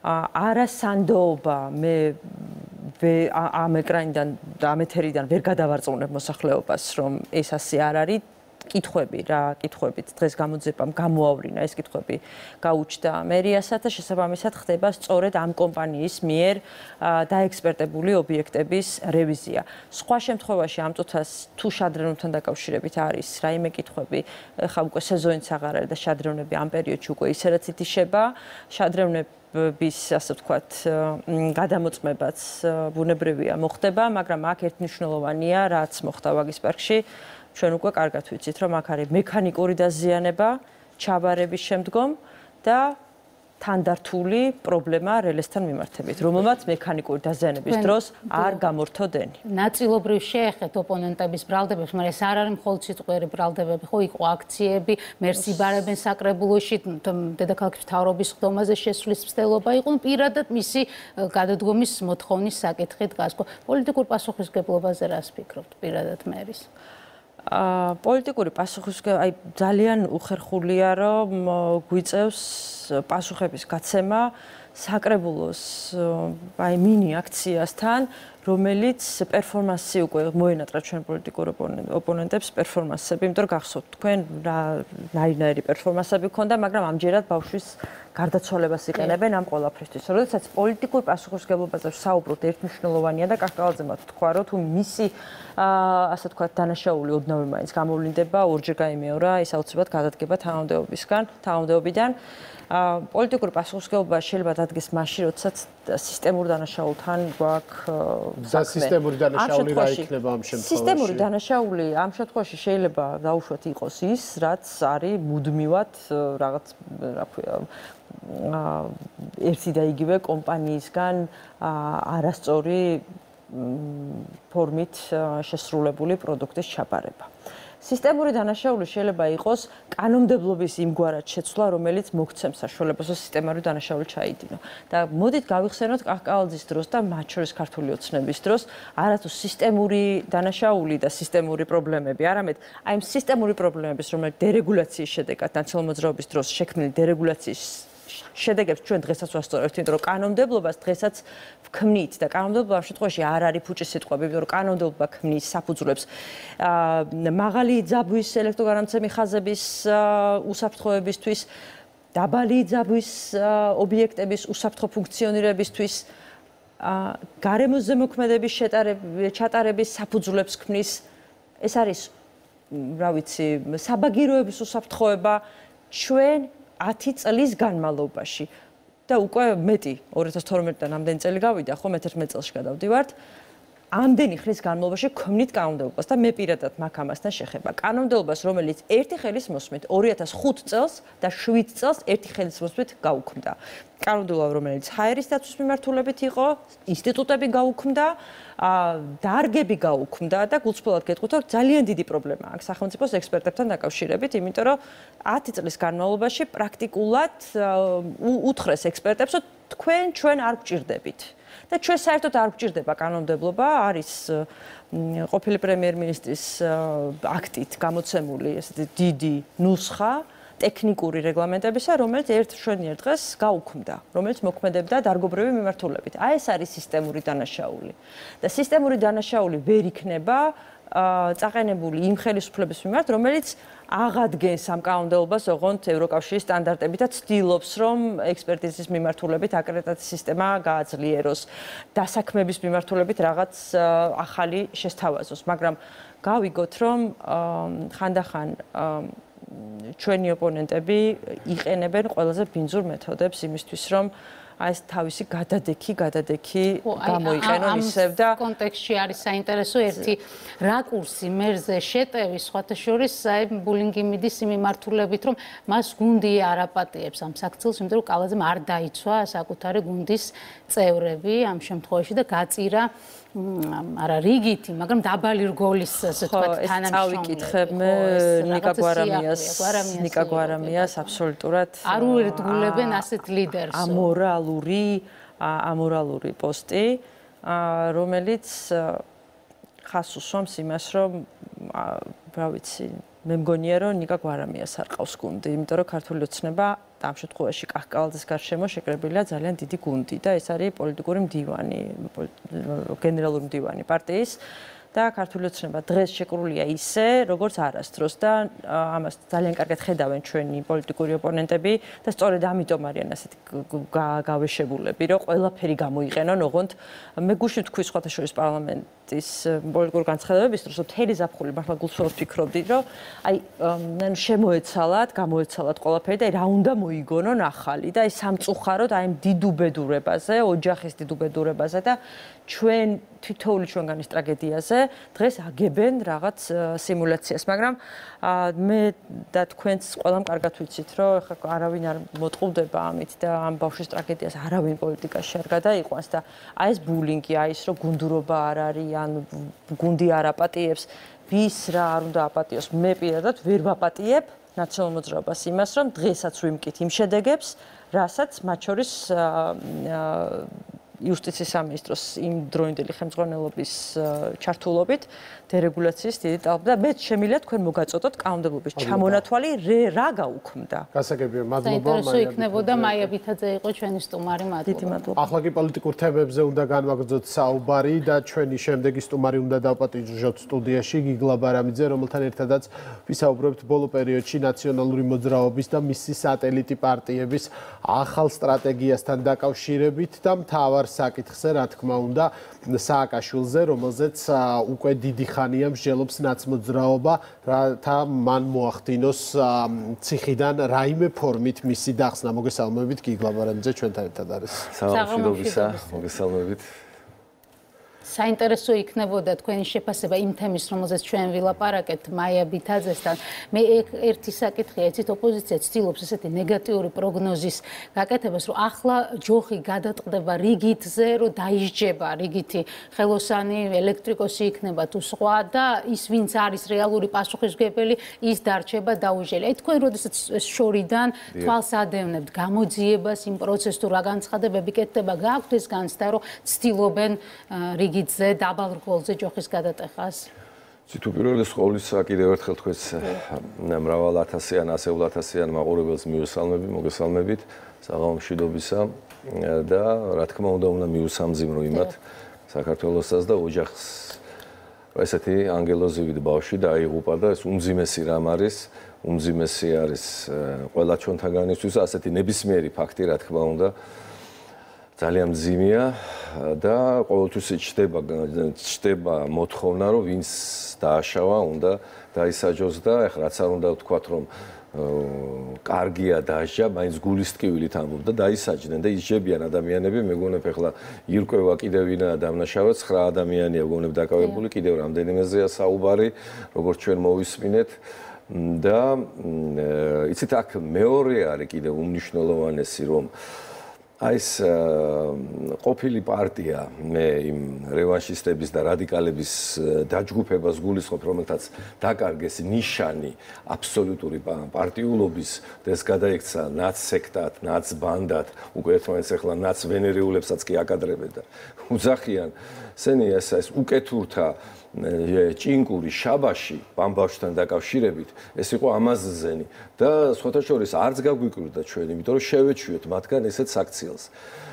არა სანდოობა მე ამ ეკრანიდან და ამ ეთერიდან ვერ გადავარწმუნებ მოსახლეობას, რომ ეს ასე არ არის. კითხვები რა, კითხვებით დღეს გამოძებამ გამოავლინა ეს კითხვები. გაუჩნდა მერიასა და შესაბამისად ხდება სწორედ ამ კომპანიის მიერ დაექსპერტებული ობიექტების რევიზია. სხვა შემთხვევაში ამ წუთას თუ შადრევნებთან დაკავშირებით არის რაიმე კითხვები, ხა უკვე სეზონიც აღარ არის და შადრევნები ამ პერიოდში უკვე ისედაც ითიშება, შადრევნების ასე ვთქვათ გადამოწმებაც ბუნებრივია მოხდება, მაგრამ აქ ერთნიშნულოვანია რაც მოხდა ვაგის პარკში ჩვენ უკვე კარგად ვიცით, რომ აქ არის მექანიკური დაზიანება ჩაბარების შემდგომ და თანდართული პრობლემა რელესთან მიმართებით, რომელმაც მექანიკური დაზიანების დროს არ გამორთო დენი.
ნაწილობრივ შეეხეთ ოპონენტების ბრალდებებს, მაგრამ ეს არ არის მხოლოდ სიტყვიერი ბრალდებები, ხო, იყო აქციები, მერსი ბარებენ საკრებულოში, დედაქალაქის მთავრობის ხდომაზე შესვლის მცდელობა იყო, პირადად მისი გადადგომის მოთხოვნის საკითხი დგას. პოლიტიკურ პასუხისგებლობაზე რას ფიქრობთ პირადად მერის?
აა პოლიტიკური პასუხისგება აი ძალიან უხერხულია რომ გვიწევს პასუხების გაცემა საკრებულოს აი მინი აქციასთან რომელიც პერფორმანსი უკვე მოენატრა ჩვენ პოლიტიკურ ოპონენტებს პერფორმანსები, იმიტომ რომ გახსოვთ თქვენ რა ნაირნაირი პერფორმანსები ქონდა, მაგრამ ამჯერად ბავშვის გარდაცვალებას იყენებენ ამ ყველაფრისთვის. როდესაც პოლიტიკურ პასუხისგებლობაზე საუბრობთ, ერთმნიშვნელოვანია და კაკალაძე მათ თქვა, რომ თუ მისი ასე თქვა დანაშაული ოდნავ მაინც გამოვლინდება, ორჯერ გაიმეორა, ის აუცილებლად გადადგება თანამდებობისგან, თანამდებობიდან. პოლიტიკური პასუხისგებლობა შეიძლება დადგეს მაშინ, როდესაც სისტემურ დანაშაულთან გვაქვს
და სისტემური დანაშაული რა იქნება ამ შემთხვევაში?
სისტემური დანაშაული ამ შემთხვევაში შეიძლება დაუშვათ იყოს ის, რაც არის მუდმივად რაღაც რა ქვია ერთი და იგივე კომპანიისგან არასწორი ფორმით შესრულებული პროდუქტის ჩაბარება. სისტემური დანაშაული შეიძლება იყოს კანონმდებლობის იმგვარად შეცვლა, რომელიც მოგცემს საშუალებას სისტემური დანაშაული ჩაიდინო. და მოდით გავიხსენოთ კაკალაძის დროს და მათ შორის ქართული ოცნების დროს, არათუ სისტემური დანაშაული და სისტემური პრობლემები, არამედ აი ამ სისტემური პრობლემების, რომელიც დერეგულაციის შედეგად ნაციონალურ მოძრაობის დროს შექმნილი დერეგულაციის შედეგებს ჩვენ დღესაც ვასწორებთ, იმიტომ რომ კანონმდებლობას დღესაც ვქმნით და კანონმდებლობა ამ შემთხვევაში არ არის ფუჭი სიტყვები, იმიტომ რომ კანონმდებლობა ქმნის საფუძვლებს აა მაღალი ძაბვის ელექტროგარამცემი ხაზების უსაფრთხოებისთვის, დაბალი ძაბვის ობიექტების უსაფრთხო ფუნქციონირებისთვის აა გარემოს ზემოქმედების ჩატარების საფუძვლებს ქმნის. ეს არის რა ვიცი, საბაგიროების უსაფრთხოება ჩვენ 10 წლის განმავლობაში და უკვე მეტი 2012-დან ამდენი წელი გავიდა, ხო, მე-11 წელს გადავდივართ. ამდენი ხნის განმავლობაში ქმნით კანონმდებლობას და მე პირადად მაგ ამასთან შეხება. კანონმდებლობას, რომელიც ერთი ხელის მოსმით 2005 წელს და 7 წელს ერთი ხელის მოსმით გაუქმდა. კანონმდებლობა, რომელიც ჰაერის დაცვის მიმართულებით იყო, ინსტიტუტები გაუქმდა, დარგები გაუქმდა და გულწრფელად გეტყვით, რომ ძალიან დიდი პრობლემაა აქ სახელმწიფოს ექსპერტებთან დაკავშირებით, იმიტომ რომ 10 წლის განმავლობაში პრაქტიკულად უთხრეს ექსპერტებს, რომ თქვენ ჩვენ არ გჭირდებით. და ჩვენ საერთოდ არ გვჭირდება კანონმდებლობა, არის ყოფილი პრემიერ-მინისტრის აქტით გამოცემული ესეთი დიდი ნუსხა ტექნიკური რეგლამენტებისა, რომელიც ერთ შვენიერ დღეს გაუქმდა, რომელიც მოქმედებდა დარგობრივი მიმართულებით. აი ეს არის სისტემური დანაშაული. და სისტემური დანაშაული ვერ იქნება აა წაყენებული იმ ხელისუფლების მიმართ, რომელიც აღადგენს ამ კანონმდებლობას ოღონდ ევროკავშირის სტანდარტებით და ცდილობს რომ ექსპერტიზის მიმართულებით აკრედიტაციის სისტემა გააძლიეროს. დასაქმების მიმართულებით რაღაც ახალი შესთავაზოს. მაგრამ გავიგოთ რომ ხანდახან ჩვენი ოპონენტები იყენებენ ყველაზე ბინძურ მეთოდებს იმისთვის რომ აი ეს თავისი გადადექი, გადადექი გამოიყენონ ისევ და
კონტექსტში არის საინტერესო ერთი რაკურსი მერზე შეტევის სხვათა შორის აი ბულინგი მიდის იმართულებით რომ მას გუნდი არაპატიებს ამ საქციელს, იმიტომ რომ კალაძემ არ დაიცვა საკუთარი გუნდის წევრები ამ შემთხვევაში და გაწირა არა რიგითი, მაგრამ დაბალი რგოლის ასე ვთქვათ თანამშრომლები.
წავიკითხებ მე ნიკა გვარამიას, ნიკა გვარამიას აბსოლუტურად
არ უერთგულებენ ასეთ ლიდერს.
ამორალური, ამორალური პოსტი, რომელიც ხას უსვამს იმას, რომ რა ვიცი, მე მგონია რომ ნიკა გვარამიას არ ყავს გუნდი, იმიტომ რომ ქართული ოცნება ამ შემთხვევაში კახკალაძის გარშემო შეკრებილია ძალიან დიდი გუნდი და ეს არის პოლიტიკური მდივანი, გენერალური მდივანი პარტიის და ქართული ოცნება დღეს შეკრულია ისე, როგორც არასდროს და ამას ძალიან კარგად ხედავენ ჩვენი პოლიტიკური ოპონენტები და სწორედ ამიტომ არიან ასეთი გავეშებულები, რომ ყველაფერი გამოიყენონ, ოღონდ მე გუშინ თქვი სხვათა შორის პარლამენტის პოლიტიკურ განცხადებების დროს, რომ თელი ზაფხული მართლა გულსავრ ფიქრობდი, რომ აი ნან შემოეცალათ, გამოეცალათ ყველაფერი და რა უნდა მოიგონონ ახალი და აი სამწუხაროდ აი დიდუბედურებაზე, ოჯახის დიდუბედურებაზე და ჩვენ თითოეული ჩვენგანის ტრაგედიაზე დღეს აგებენ რაღაც სიმულაციას, მაგრამ მე და თქვენც ყველამ კარგად ვიცით, რომ ეხლა არავინ არ მოტყუდება ამით და ამ ბავშვის ტრაგედიას არავინ პოლიტიკაში არ გადაიყვანს და აი ეს ბულინგი, აი ეს რომ გუნდურობა არ არის, ან გუნდი არ აპატიებს, ვის რა არ უნდა აპატიოს, მე პირადად ვერ ვაპატიებ ნაციონალურ მოძრაობას იმას, რომ დღესაც ვიმკით იმ შედეგებს, რასაც მათ შორის იუსტიციის სამინისტროს იმ დროინდელი ხელმძღვანელობის ჩართულობით დერეგულაციის დიდი ტალღა და მე შემიძლია თქვენ მოგაწოდოთ კანონმდებლობის ჩამონათვალი რა გაუქმდა.
გასაგებია, მადლობა
მაია. საინტერესო იქნებოდა მაია ბითაძე იყო ჩვენი სტუმარი, მადლობა.
დიდი მადლობა.
ახლა კი პოლიტიკურ თემებზე უნდა განვაგრძოთ საუბარი და ჩვენი შემდეგი სტუმარი უნდა დავპატიჟოთ სტუდიაში გიგლა ბარამიძე, რომელთან ერთადაც ვისაუბრებთ ბოლო პერიოდში ნაციონალური მოძრაობის და მისი სატელიტი პარტიების ახალ სტრატეგიასთან დაკავშირებით და მთავარ საკითხზე, რა თქმა უნდა, სააკაშვილზე, რომელზეც უკვე დიდი ხანია მსჯელობს ნაცმოძრაობა, რათა მან მოახდინოს ციხიდან რაიმე ფორმით მისი დახსნა. მოგესალმებით გიგლა ბარამიძე ჩვენთან ერთად არის.
საღამოშიდობისა, მოგესალმებით.
საინტერესო იქნებოდა თქვენი შეფასება იმ თემის, რომელზეც ჩვენ ვილაპარაკეთ მაია ბითაძესთან. მე ერთი საკითხია, ეცით ოპოზიცია ცდილობს ესეთი ნეგატიური პროგნოზის გაკეთებას, რომ ახლა ჯოხი გადატყდება რიგითზე, რომ დაიჯება რიგითი ხელოსანი, ელექტრიკოსი იქნება თუ სხვა და ის ვინც არის რეალური პასუხისგებელი, ის დარჩება დაუჟელი. აი თქვენ როდესაც შორიდან თვალს ადევნებთ გამოძიებას იმ პროცესს თუ რა განცხადებები კეთდება, გააქვთ ეს განცდა, რომ ცდილობენ რიგი რიგითზე დაბალ რგოლზე ჯოხის გადატეხას?
ცით უპირველეს ყოვლისა კიდევ ერთხელ თქვენს მრავალ ათასიან, ასეულ ათასიან მაყურებელს მიუსალმები, მოგესალმებით საღამომშვიდობისა და რა თქმა უნდა უნდა მიუსამძიმრო იმათ საქართველოსაც და ოჯახს. ესეთი ანგელოზივით ბავში დაიღუპა და ეს უმძიმესი რამ არის? უმძიმესი არის ყველა ჩვენთაგანისთვის ასეთი ნებისმიერი ფაქტი რა თქმა უნდა ძალიან მძიმეა და ყოველთვის ჩდება ჩდება მოთხოვნა რომ ვინც დააშავა უნდა დაისაჯოს და ეხლა რაც არ უნდა ვთქვათ რომ კარგია დაჟა, მაინც გულის ტკივილით ამბობ და დაისაჯდნენ და ისჯებიან ადამიანები, მეგონებ ეხლა ირკვევა კიდევ ვინა დამნაშავე 9 ადამიანია მეგონებ დაკავებული, კიდევ რამდენიმეზეა საუბარი, როგორც ჩვენ მოვისმინეთ. და იცით აქ მეორე არის კიდევ უმნიშვნელოვანესი რომ აი ეს ყოფილი პარტია მე იმ რევანშისტების და რადიკალების დაჯგუფებას გულისხმობ რომელთაც დაკარგეს ნიშანი აბსოლუტური პარტიულობის და ეს გადაიქცა ნაც სექტად, ნაც ბანდად, უკვე ერთმანეთს ახლა ნაც ვენერეულებსაც კი აკადრებენ და. უძახიან სენი ეს ეს უკეთურთა ჭინკური შაბაში ბამბავშთან დაკავშირებით ეს იყო ამაზზენი და სხვათა შორის არც გაგვიკვირდა ჩვენ იმიტომ რომ შევეჩვიოთ მათგან ესეც აქციელს.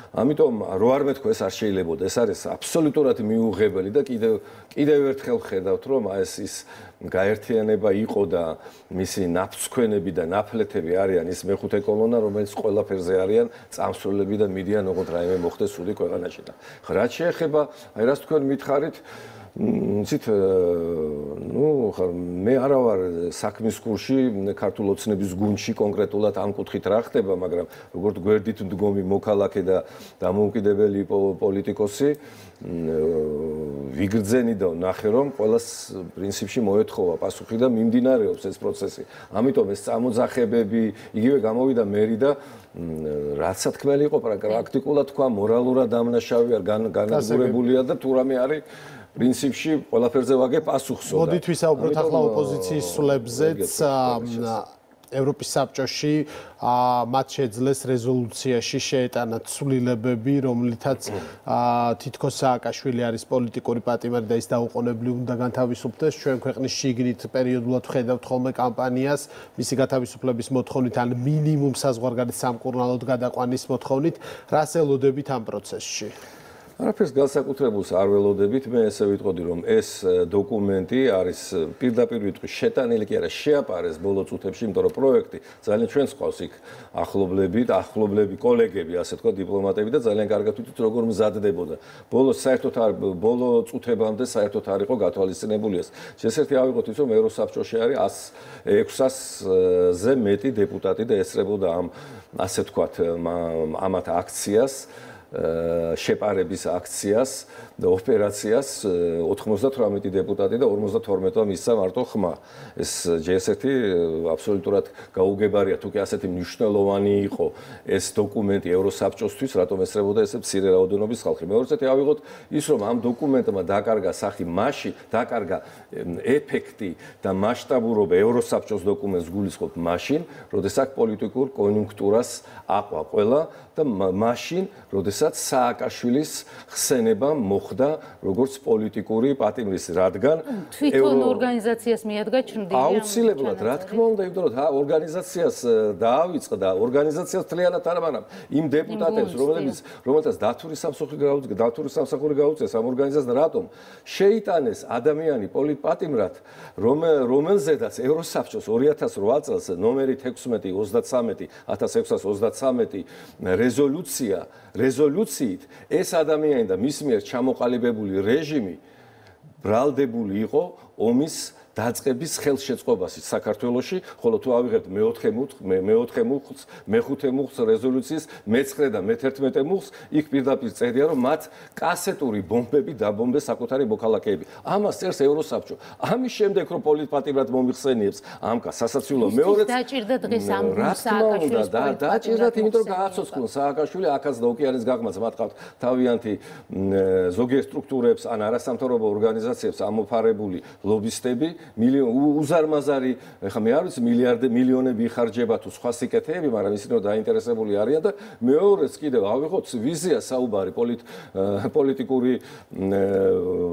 ამიტომ რო არ მეთქო ეს არ შეიძლებაოდა ეს არის აბსოლუტურად მიუღებელი და კიდევ კიდევ ერთხელ ხედავთ რომ ეს ის გაერთიანება იყო და მისი ნაფცქვენები და ნაფლეთები არიან. ის მეხუთე კოლონა რომელიც ყველაფერზე არიან წამსვლელები და მიდიან ოღონდ რაიმე მოხდეს სული ქვეყანაში და რა შეეხება აი რას თქვენ მითხარით ცით ნუ ხარ მე არა ვარ საქმის კურსში ქართულ ოცნების გუნდში კონკრეტულად ამ კუთხით რა ხდება მაგრამ როგორც გვერდით მდგომი მოქალაქე და დამოუკიდებელი პოლიტიკოსი ვიგრძენი და ნახე რომ ყოველს პრინციპში მოეთხოვა პასუხი და მიმდინარეობს ეს პროცესი. ამიტომ ეს წამოძახებები იგივე გამოვიდა მერი და რაც თქმელი იყო პრაქტიკულად თქვა მორალურად დამნაშავე არ განადგურებულია და თუ რამე არის პრინციპში ყველაფერზე ვაგებ პასუხსო
მოდით ვისაუბროთ ახლა ოპოზიციის სულებზეც ევროპის საბჭოში მათ შეძლეს რეზოლუციაში შეეტანათ ცვლილებები, რომლითაც თითქოს სააკაშვილი არის პოლიტიკური პატიმარი და ის დაუყოვნებლივ უნდა განთავისუფლდეს. ჩვენ ქვეყნის შიგნით პერიოდულად ხედავთ ხოლმე კამპანიას მისი გათავისუფლების მოთხოვნით ან მინიმუმ საზღვარგარეთ სამკურნალოდ გადაყვანის მოთხოვნით. რას ელოდებით ამ პროცესში?
არაფერს განსაკუთრებულს არ ველოდებით, მე ესე ვიტყოდი, რომ ეს დოკუმენტი არის პირდაპირ ვიტყვი შეტანილი კი არა, შეაპარეს ბოლო წუთებში, იმიტომ რომ პროექტი ძალიან ჩვენს ყავს იქ ახლობლებით, ახლობლები, კოლეგები, ასე თქვა, დიპლომატები და ძალიან კარგად ვიტყვით, როგორ მზადდებოდა. ბოლო საერთოდ არ ბოლო წუთებამდე საერთოდ არ იყო გათვალისწინებული ეს. შესერთი ავიღოთ ის, რომ ევროსაბჭოში არის 600-ზე მეტი დეპუტატი და ესწრებოდა ამ ასე თქვა, ამათ აქციას. შეპარების აქციას და ოპერაციას 98 დეპუტატი და 52-მა მისცა მარტო ხმა. ეს ჯესეთი აბსოლუტურად გაუგებარია თუ კი ასეთი მნიშვნელოვანი იყო ეს დოკუმენტი ევროსაბჭოსთვის, რატომ ესწრებოდა ესე მცირე რაოდენობის ხალხი. მეორეცეთი ავიღოთ ის რომ ამ დოკუმენტმა დაკარგა სახი მასში, დაკარგა ეფექტი და მასშტაბურობა ევროსაბჭოს დოკუმენტს გულისხმობ მაშინ, როდესაც პოლიტიკურ კონიუნქტურას აყვა ყველა და მაშინ, როდესაც სააკაშვილის ხსენება მოხდა როგორც პოლიტიკური პატიმრის, რადგან
თვითონ ორგანიზაციას მიადგა ჩნდილი
აუცილებლად, რა თქმა უნდა, იმიტომ რომ ორგანიზაციას დაავიწყდა, ორგანიზაციას თლიანად არამანამ იმ დეპუტატებს, რომლებიც რომელთაც დათური სამსახური გაუწია, დათური სამსახური გაუწია ამ ორგანიზაციას რატომ? შეიტანეს ადამიანი პოლიტპატიმრად, რომელზედაც ევროსაბჭოს 2008 წელს ნომერი 16 33 1633 რეზოლუცია რეზოლუციით ეს ადამიანი და მის მიერ ჩამოყალიბებული რეჟიმი ბრალდებული იყო ომის დაწყების ხელშეწყობაში საქართველოში, ხოლო თუ ავიღებთ მეოთხე მუხს, მეოთხე მუხს, მეხუთე მუხს რეზოლუციის მე-9 და მე-11 მუხს, იქ პირდაპირ წერია, რომ მათ კასეტური ბომბები დაბომბეს საკუთარი მოქალაქეები. ამას წერს ევროსაბჭო. ამის შემდეგ რომ პოლიტპატიმრად მომიხსენიებს ამ სასაცილო მეორეც
დაჭირდა დღეს ამ სააკაშვილის
და დაჭირდა იმიტომ რომ გააცოცხლონ სააკაშვილი აკაც და ოკეანის გაღმაც მათ ყავთ თავიანთი ზოგიერთ სტრუქტურებს ან არასამთავრობო ორგანიზაციებს ამოფარებული ლობისტები უზარმაზარი ეხლა მე არ ვიცი მილიარდე მილიონები იხარჯება თუ სხვა სიკეთეები, მაგრამ ისინი დაინტერესებული არიან და მეორეც კიდევ ავიღოთ ვიზია საუბარი პოლიტიკური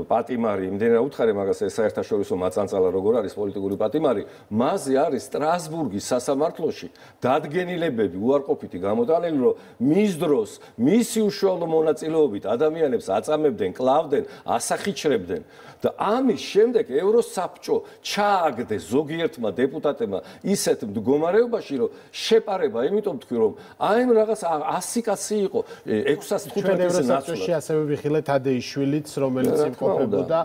პატიმარი, იმდენ რა უთხარე მაგას ეს საერთაშორისო მაწანწალა როგორ არის პოლიტიკური პატიმარი, მასზე არის სტრასბურგის სასამართლოში დადგენილებები უარყოფითი გამოდანილი, რომ მის დროს მისი უშუალო მონაწილეობით ადამიანებს აწამებდნენ, კლავდნენ, ასახიჩრებდნენ და ამის შემდეგ ევროსაბჭო ჩააგდეს ზოგიერთმა დეპუტატებმა ისეთ მდგომარეობაში, რომ შეპარება, იმიტომ თქვი, რომ აი ამ რაღაც 100 კაცი იყო 615-ის
ნაცვლად. ასევე ვიხილეთ ადეიშვილიც, რომელიც იმყოფებოდა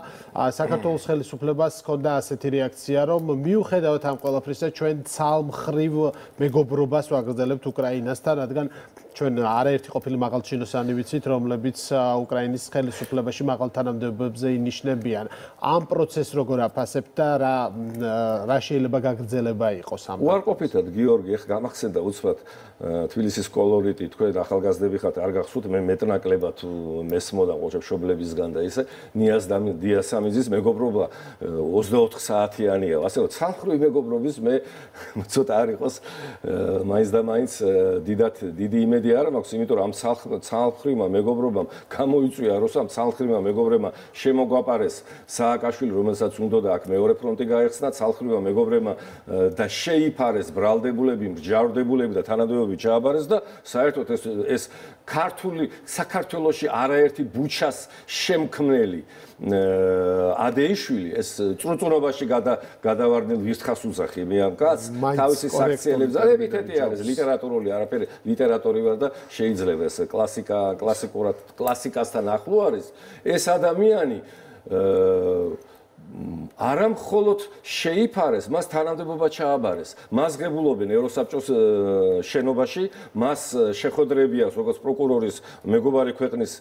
საქართველოს ხელისუფლებას ჰქონდა ასეთი რეაქცია, რომ მიუხედავად ამ ყველაფრისა, ჩვენ ცალმხრივ მეგობრობას ვაგრძელებთ უკრაინასთან, რადგან ჩვენ არაერთი ყოფილი მაღალჩინოსანი ვიცით, რომლებიც უკრაინის ხელისუფლებაში მაღალ თანამდებობებზე ინიშნებიან. ამ პროცესს როგორ აფასებთ და რა რა შეიძლება გაგრძელება იყოს ამ
უარყოფითად გიორგი ახ გამახსენდა უცბად თბილისის კოლორიტი თქვენ ახალგაზრდები ხართ არ გახსოვთ მე მეტნაკლებად მესმოდა ყოჩებ შობლებისგან და ისე ნიას და დიასამიზის მეგობრობა 24 საათიანია. ასე რომ სამხრივ მეგობრობის მე ცოტა არ იყოს მაინც და მაინც დიდათ დიდი იმედი არ მაქვს იმიტომ რომ ამ სამხრივმა მეგობრობამ გამოიწვია რომ სამ სამხრივმა მეგობრებმა შემოგვაპარეს სააკაშვილი რომელსაც უნდა და აქ მეორე ფრონტი გაიხსნა ცალხრივა მეგობრებმა და შეიფარეს ბრალდებულები, მჯავრდებულები და თანადოები ჩააბარეს და საერთოდ ეს ეს ქართული საქართველოსი არაერთი ბუჩას შემქმნელი ადეიშვილი ეს წრუწურობაში გადავარდნილ ვირთხას უზახი მე ამ კაც თავისი საქციელებს და ეპითეტი არის ლიტერატურული არაფერი ლიტერატორი ვარ და შეიძლება ეს კლასიკა კლასიკურად კლასიკასთან ახლო არის ეს ადამიანი აა არა მხოლოდ შეიფარეს, მას თანამდებობა ჩააბარეს. მას ღებულობენ ევროსაბჭოს შენობაში, მას შეხვედრებია როგორც პროკურორის მეგობარი ქვეყნის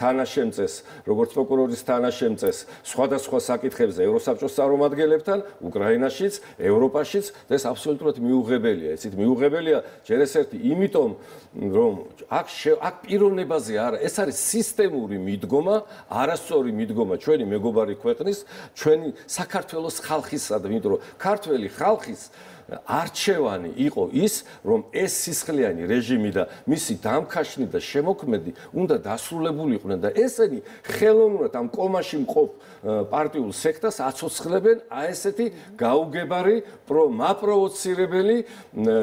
თანაშემწეს, როგორც პროკურორის თანაშემწეს, სხვადასხვა საკითხებზე ევროსაბჭოს წარმომადგენლებთან, უკრაინაშიც, ევროპაშიც და ეს აბსოლუტურად მიუღებელია. ესეთ მიუღებელია ჯერ ეს ერთი, იმიტომ რომ აქ აქ პიროვნებაზე არა, ეს არის სისტემური მიდგომა, არასწორი მიდგომა ჩვენი მეგობარი ქვეყნის ქვეყნის ჩვენი საქართველოს ხალხისა და იმიტომ რომ ქართველი ხალხის არჩევანი იყო ის, რომ ეს სისხლიანი რეჟიმი და მისი დამქაშნი და შემოქმედი უნდა დასრულებულიყვნენ და ესენი ხელოვნურად ამ კომაში მყოფ პარტიულ სექტას აცოცხლებენ აი ესეთი გაუგებარი პრომაპროვოცირებელი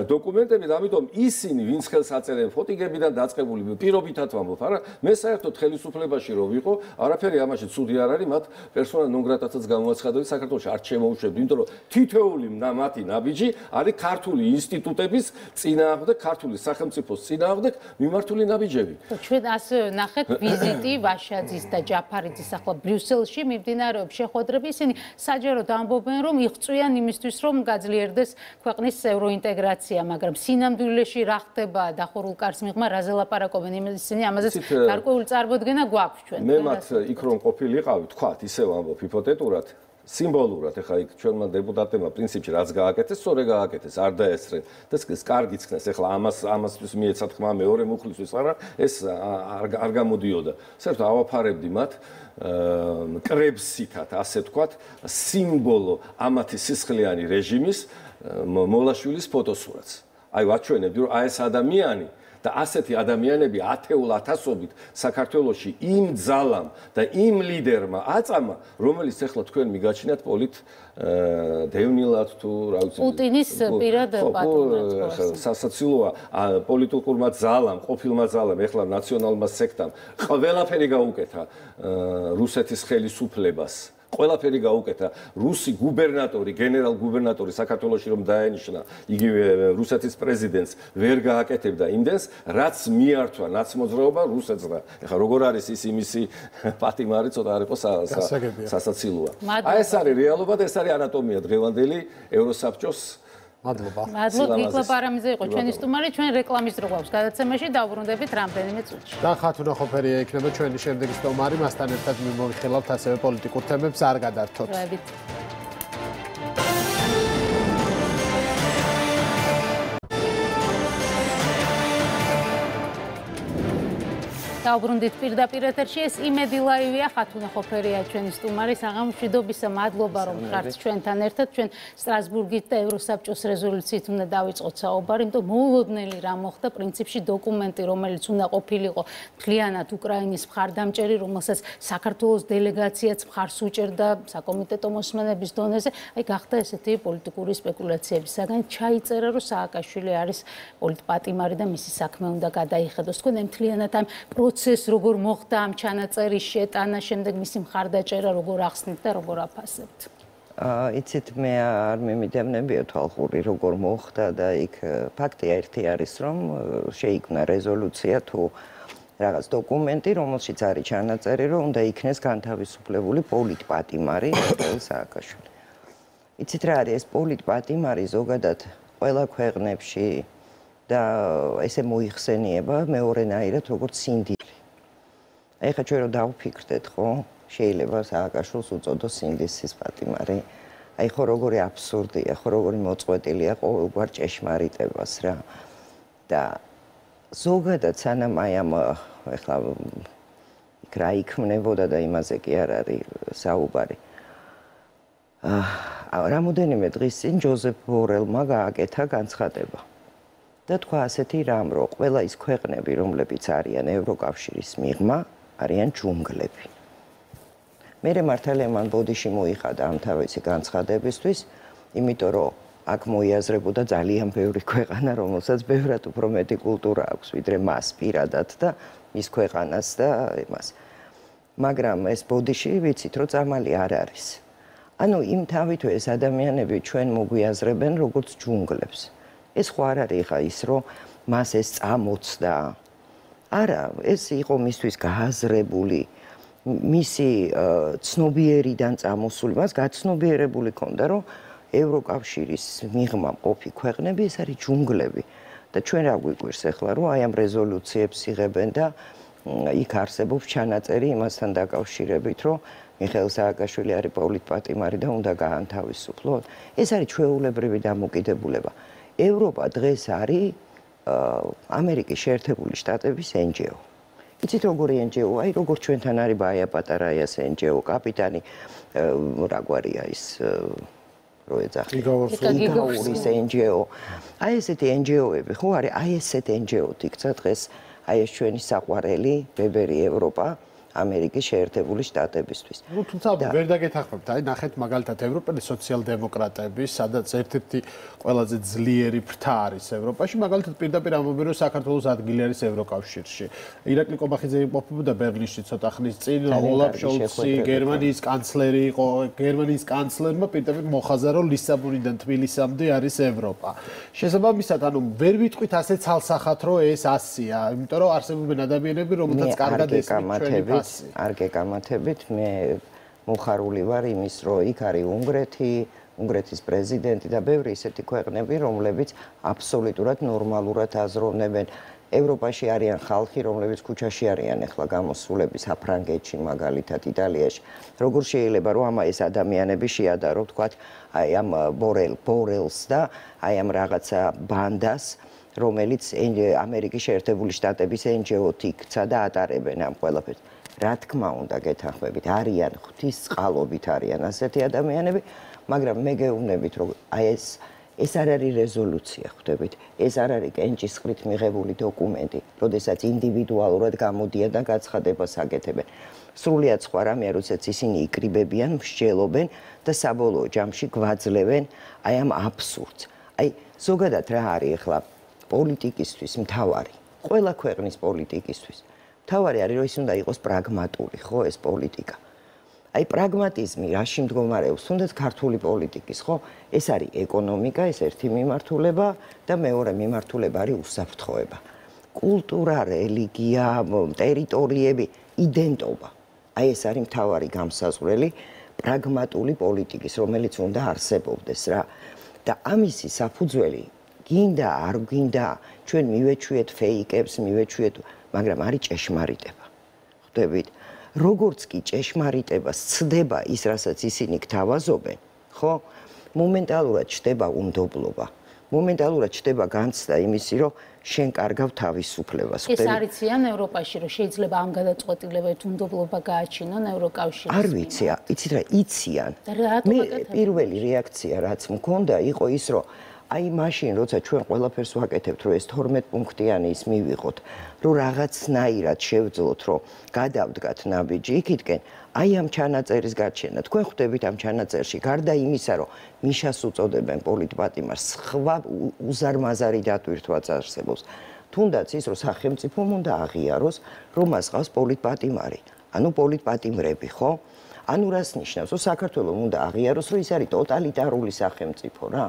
დოკუმენტები და ამიტომ ისინი ვინც ხელს აწერენ ფოტიგებიდან დაწყებული პირობითად ვამბობ, არა მე საერთოდ ხელისუფლებაში რო ვიყო, არაფერი ამაში ცუდი არ არის, მათ პერსონა ნონგრატაცაც გამოაცხადოთ საქართველოს არ შემოუშვებთ, იმიტომ რომ თითოეული მათი ნაბიჯი არის ქართული ინსტიტუტების წინააღმდეგ, ქართული სახელმწიფოს წინააღმდეგ მიმართული ნაბიჯები.
ჩვენ ასე ნახეთ ვიზიტი ვაშაძის და ჯაფარიძის ახლა ბრიუსელში მიმდინარეობს შეხვედრები, ისინი საჯაროდ ამბობენ, რომ იღწვიან იმისთვის, რომ გაძლიერდეს ქვეყნის ევროინტეგრაცია, მაგრამ სინამდვილეში რა ხდება დახურულ კარს მიღმა, რაზე ლაპარაკობენ იმისინი, ამაზე გარკვეული წარმოდგენა გვაქვს ჩვენ.
მე მათ იქ რომ ყოფილიყავი, თქვათ, ისევ ამბობ ჰიპოთეტურად, სიმბოლურად ეხა იქ ჩვენმა დეპუტატებმა პრინციპში რაც გააკეთეს, სწორე გააკეთეს, არ დაესწრენ და ეს კარგი ცქნეს. ეხლა ამას ამასთვის მიეცა თქმა მეორე მუხლისთვის, არა, ეს არ არ გამოდიოდა. საერთოდ ავაფარებდი მათ კრებსითად, ასე ვთქვათ, სიმბოლო ამათი სისხლიანი რეჟიმის მოლაშვილის ფოტოსურათს. აი ვაჩვენებდი, რომ აი ეს ადამიანი და ასეთი ადამიანები ათეულ ათასობით საქართველოში იმ ძალამ და იმ ლიდერმა აწამა, რომელიც ახლა თქვენ მიგაჩნიათ პოლიტ დევნილად თუ რა ვიცი
პუტინის პირად პატრონად
სასაცილოა პოლიტიკურმა ძალამ, ყოფილმა ძალამ, ახლა ნაციონალმა სექტამ ყველაფერი გაუკეთა რუსეთის ხელისუფლებას. ყველაფერი გაუკეთა. რუსი გუბერნატორი, გენერალ გუბერნატორი საქართველოსში რომ დაენიშნა, იგივე რუსეთის პრეზიდენტს ვერ გააკეთებდა. იმდენს, რაც მიართვა ნაცმოძრაობა რუსეთს და ეხლა როგორ არის ის იმისი პატიმარი ცოტა არ იყო სასაცილოა. აი ეს არის რეალობა და ეს არის ანატომია დღევანდელი ევროსაბჭოს
მადლობა.
მადლობა, იკლა პარამიზე იყო ჩვენი სტუმარი, ჩვენ რეკლამის დრო გვაქვს გადაცემაში, დავბრუნდებით რამდენიმე წუთში.
და ხათუნა ხოფერია იქნება ჩვენი შემდეგი სტუმარი, მასთან ერთად მიმოვიხილავთ ასევე პოლიტიკურ თემებს, არ გადართოთ.
დაუბრუნდით პირდაპირ ეთერში. ეს იმედი ლაივია ხათუნა ხოფერია ჩვენი სტუმარი საღამშვიდობისა მადლობა რომ ხართ ჩვენთან ერთად. ჩვენ სტრასბურგით და ევროსაბჭოს რეზოლუციით უნდა დავიწყოთ საუბარი იმიტომ მოულოდნელი რა მოხდა პრინციპში დოკუმენტი რომელიც უნდა ყოფილიყო მთლიანად უკრაინის მხარდამჭერი რომელსაც საქართველოს დელეგაციაც მხარს უჭერდა საკომიტეტო მოსმენების დონეზე. აი გახდა ესეთი პოლიტიკური სპეკულაციების საგან ჩაიწერა რომ სააკაშვილი არის პოლიტპატიმარი და მისი საქმე უნდა გადაიხედოს. თქვენ მთლიანად ამ პრო პროცესს როგორ მოხდა ამ ჩანაწერის შეტანა, შემდეგ მისი მხარდაჭერა როგორ ახსნით და როგორ აფასებთ?
აა იცით მე არ მიმიდევნებია თვალხური როგორ მოხდა და იქ ფაქტია ერთი არის რომ შეიქმნა რეზოლუცია თუ რაღაც დოკუმენტი რომელშიც არის ჩანაწერი რომ უნდა იქნეს განთავისუფლებული პოლიტპატიმარი სააკაშვილი. იცით რა არის ეს პოლიტპატიმარი ზოგადად ყველა ქვეყნებში და ესე მოიხსენიება მეორენაირად როგორც სინდილი. აი ხა ჩვენ რომ დავფიქრდეთ, ხო? შეიძლება სააკაშვილს უწოდოს სინდისის პატიმარი. აი ხო როგორი აბსურდია, ხო როგორი მოწყვეტილია ყოველგვარ ჭეშმარიტებას რა. და ზოგადად სანამ აი ამ ეხლა იქ რა იქმნებოდა და იმაზე კი არ არის საუბარი. აა რამოდენიმე დღის წინ ჯოზეფ ბორელმა გააკეთა განცხადება. და თქვა ასეთი რამ, რომ ყველა ის ქვეყნები, რომლებიც არიან ევროკავშირის მიღმა, არიან ჯუნგლები. მე მართალია მან ბოდიში მოიხადა ამ თავისი განცხადებისთვის, იმიტომ რომ აქ მოიაზრებოდა ძალიან ბევრი ქვეყანა, რომელსაც ბევრად უფრო მეტი კულტურა აქვს, ვიდრე მას პირადად და ის ქვეყანას და იმას. მაგრამ ეს ბოდიში ვიცით, რომ წამალი არ არის. ანუ იმ თავითვე ეს ადამიანები ჩვენ მოგვიაზრებენ როგორც ჯუნგლებს. ეს ხო არ არის ხა ის რომ მას ეს წამოწდა არა ეს იყო მისთვის გააზრებული მისი ცნობიერიდან წამოსული მას გაცნობიერებული ქონდა რომ ევროკავშირის მიღმა ყოფი ქვეყნები ეს არის ჯუნგლები. და ჩვენ რა გვიკვირს ახლა რომ აი ამ რეზოლუციებს იღებენ და იქ არსებობს ჩანაწერი იმასთან დაკავშირებით რომ მიხეილ სააკაშვილი არის პოლიტპატიმარი და უნდა გაანთავისუფლოს ეს არის ჩვეულებრივი დამოკიდებულება. ევროპა დღეს არის ამერიკის შეერთებული შტატების NGO. იცით როგორი NGO? აი როგორ ჩვენთან არის ბაია პატარაიას NGO კაპიტანი რა გვარია ის რო ეძახი გიგაურის NGO. აი ესეთი NGO-ები ხო არის აი ესეთი NGO-ი იქცა დღეს აი ეს ჩვენი საყვარელი ბებერი ევროპა ამერიკის შეერთებული შტატებისთვის.
ნუ თუმცა ვერ დაგეთახმებთ, აი ნახეთ მაგალითად ევროპელი სოციალ-დემოკრატები, სადაც ერთ-ერთი ყველაზე ძლიერი ფრთა არის ევროპაში, მაგალითად პირდაპირ ამბობენ, რომ საქართველოს ადგილი არის ევროკავშირში. ირაკლი კობახიძე იმყოფებოდა ბერლინში ცოტა ხნის წინ, ოლაფ შოლცი, გერმანიის კანცლერი იყო, გერმანიის კანცლერმა პირდაპირ მოხაზარო ლისაბონიდან თბილისამდე არის ევროპა. შესაბამისად, ანუ ვერ ვიტყვით ასე ცალსახად, რომ ეს ასია, იმიტომ რომ არსებობენ ადამიანები, რომელთაც კარგად ესმის ჩვენი
არ გეკამათებით. მე მოხარული ვარ იმის რომ იქ არის უნგრეთი უნგრეთის პრეზიდენტი და ბევრი ისეთი ქვეყნები რომლებიც აბსოლუტურად ნორმალურად აზროვნებენ. ევროპაში არიან ხალხი რომლებიც ქუჩაში არიან ახლა გამოსულები საფრანგეთში მაგალითად იტალიაში. როგორ შეიძლება რომ ამა ეს ადამიანები შეადარო თქვა აი ამ ბორელ ბორელს და აი ამ რაღაცა ბანდას რომელიც ამერიკის შეერთებული შტატების NGO-თ იქცა და ატარებენ ამ ყველაფერს რა თქმა უნდა გეთანხმებით არიან ღვთის წყალობით არიან ასეთი ადამიანები მაგრამ მე გეუბნებით რომ აი ეს ეს არ არის რეზოლუცია, ხვდებით? ეს არ არის კენჭისყრით მიღებული დოკუმენტი, როდესაც ინდივიდუალურად გამოდიან და გაცხადებას აკეთებენ. სრულიად სხვა რამეა, როდესაც ისინი იკრიბებიან, მსჯელობენ და საბოლოო ჯამში გვაძლევენ აი ამ აბსურდს. აი ზოგადად რა არის ახლა პოლიტიკისთვის მთავარი? ყველა ქვეყნის პოლიტიკისთვის. მთავარი არის რომ ის უნდა იყოს პრაგმატული, ხო, ეს პოლიტიკა. აი პრაგმატიზმი რაში მდგომარეობს, თუნდაც ქართული პოლიტიკის, ხო? ეს არის ეკონომიკა, ეს ერთი მიმართულება და მეორე მიმართულება არის უსაფრთხოება. კულტურა, რელიგია, ტერიტორიები, იდენტობა. აი ეს არის მთავარი გამსაზღვრელი პრაგმატული პოლიტიკის, რომელიც უნდა არსებობდეს რა. და ამისი საფუძველი გინდა არ გინდა ჩვენ მივეჩვიეთ ფეიკებს, მივეჩვიეთ, მაგრამ არის ჭეშმარიტება. ხვდებით? როგორც კი ჭეშმარიტება სცდება ის, რასაც ისინი გთავაზობენ, ხო? მომენტალურად ჩდება უნდობლობა. მომენტალურად ჩდება განცდა იმისი, რომ შენ კარგავ თავისუფლებას.
ეს არიციან ევროპაში, რომ შეიძლება ამ გადაწყვეტილებებს უნდობლობა გააჩინონ ევროკავშირის.
არ ვიცი, იცით რა, იციან. მე პირველი რეაქცია რაც მქონდა იყო ის, რომ აი მაშინ როცა ჩვენ ყველაფერს ვაკეთებთ რომ ეს 12 პუნქტიანი ის მივიღოთ რომ რაღაცნაირად შევძლოთ რომ გადავდგათ ნაბიჯი იქითკენ აი ამ ჩანაწერის გარჩენა თქვენ ხვდებით ამ ჩანაწერში გარდა იმისა რომ მიშას უწოდებენ პოლიტპატიმარს სხვა უზარმაზარი დატვირთვაც არსებობს. თუნდაც ის რომ სახელმწიფომ უნდა აღიაროს რომ მას ყავს პოლიტპატიმარი ანუ პოლიტპატიმრები ხო? ანუ რას ნიშნავს რომ საქართველოს უნდა აღიაროს რომ ის არის ტოტალიტარული სახელმწიფო რა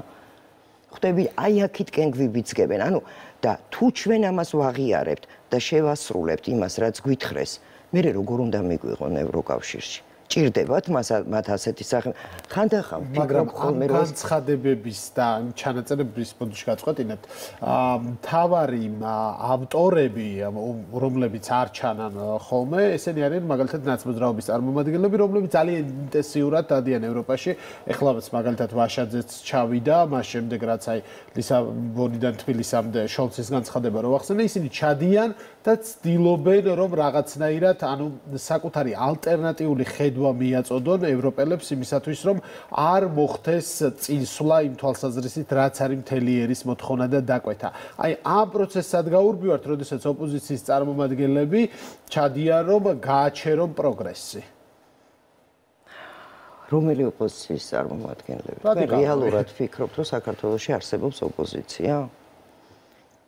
ხვდები აი აქეთკენ გვიბიძგებენ ანუ და თუ ჩვენ ამას ვაღიარებთ და შევასრულებთ იმას რაც გვითხრეს მე როგორ უნდა მიგვიღონ ევროკავშირში ჭირდებათ მას მათ ასეთი სახე. ხანდახან
მაგრამ ხოლმე განცხადებების და ჩანაწერების პონჩი გაწყვეტინებთ. თავარი ავტორები რომლებიც არ ჩანან ხოლმე ესენი არიან მაგალითად ნაცმოძრაობის წარმომადგენლები რომლებიც ძალიან ინტენსიურად დადიან ევროპაში. ეხლაც მაგალითად ვაშაძეც ჩავიდა მას შემდეგ რაც აი ლისაბონიდან თბილისამდე შოლცის განცხადება რო ახსენე ისინი ჩადიან და ცდილობენ რომ რაღაცნაირად ანუ საკუთარი ალტერნატიული ხედვა მიაწოდონ ევროპელებს იმისათვის რომ არ მოხდეს წინსვლა იმ თვალსაზრისით რაც არის მთელი ერის მოთხოვნა და დაკვეთა. აი ამ პროცესად გაურბივართ, როდესაც ოპოზიციის წარმომადგენლები ჩადიან რომ გააჩერონ პროგრესი.
რომელი ოპოზიციის წარმომადგენლები? მე რეალურად ვფიქრობ, რომ საქართველოში არსებობს ოპოზიცია.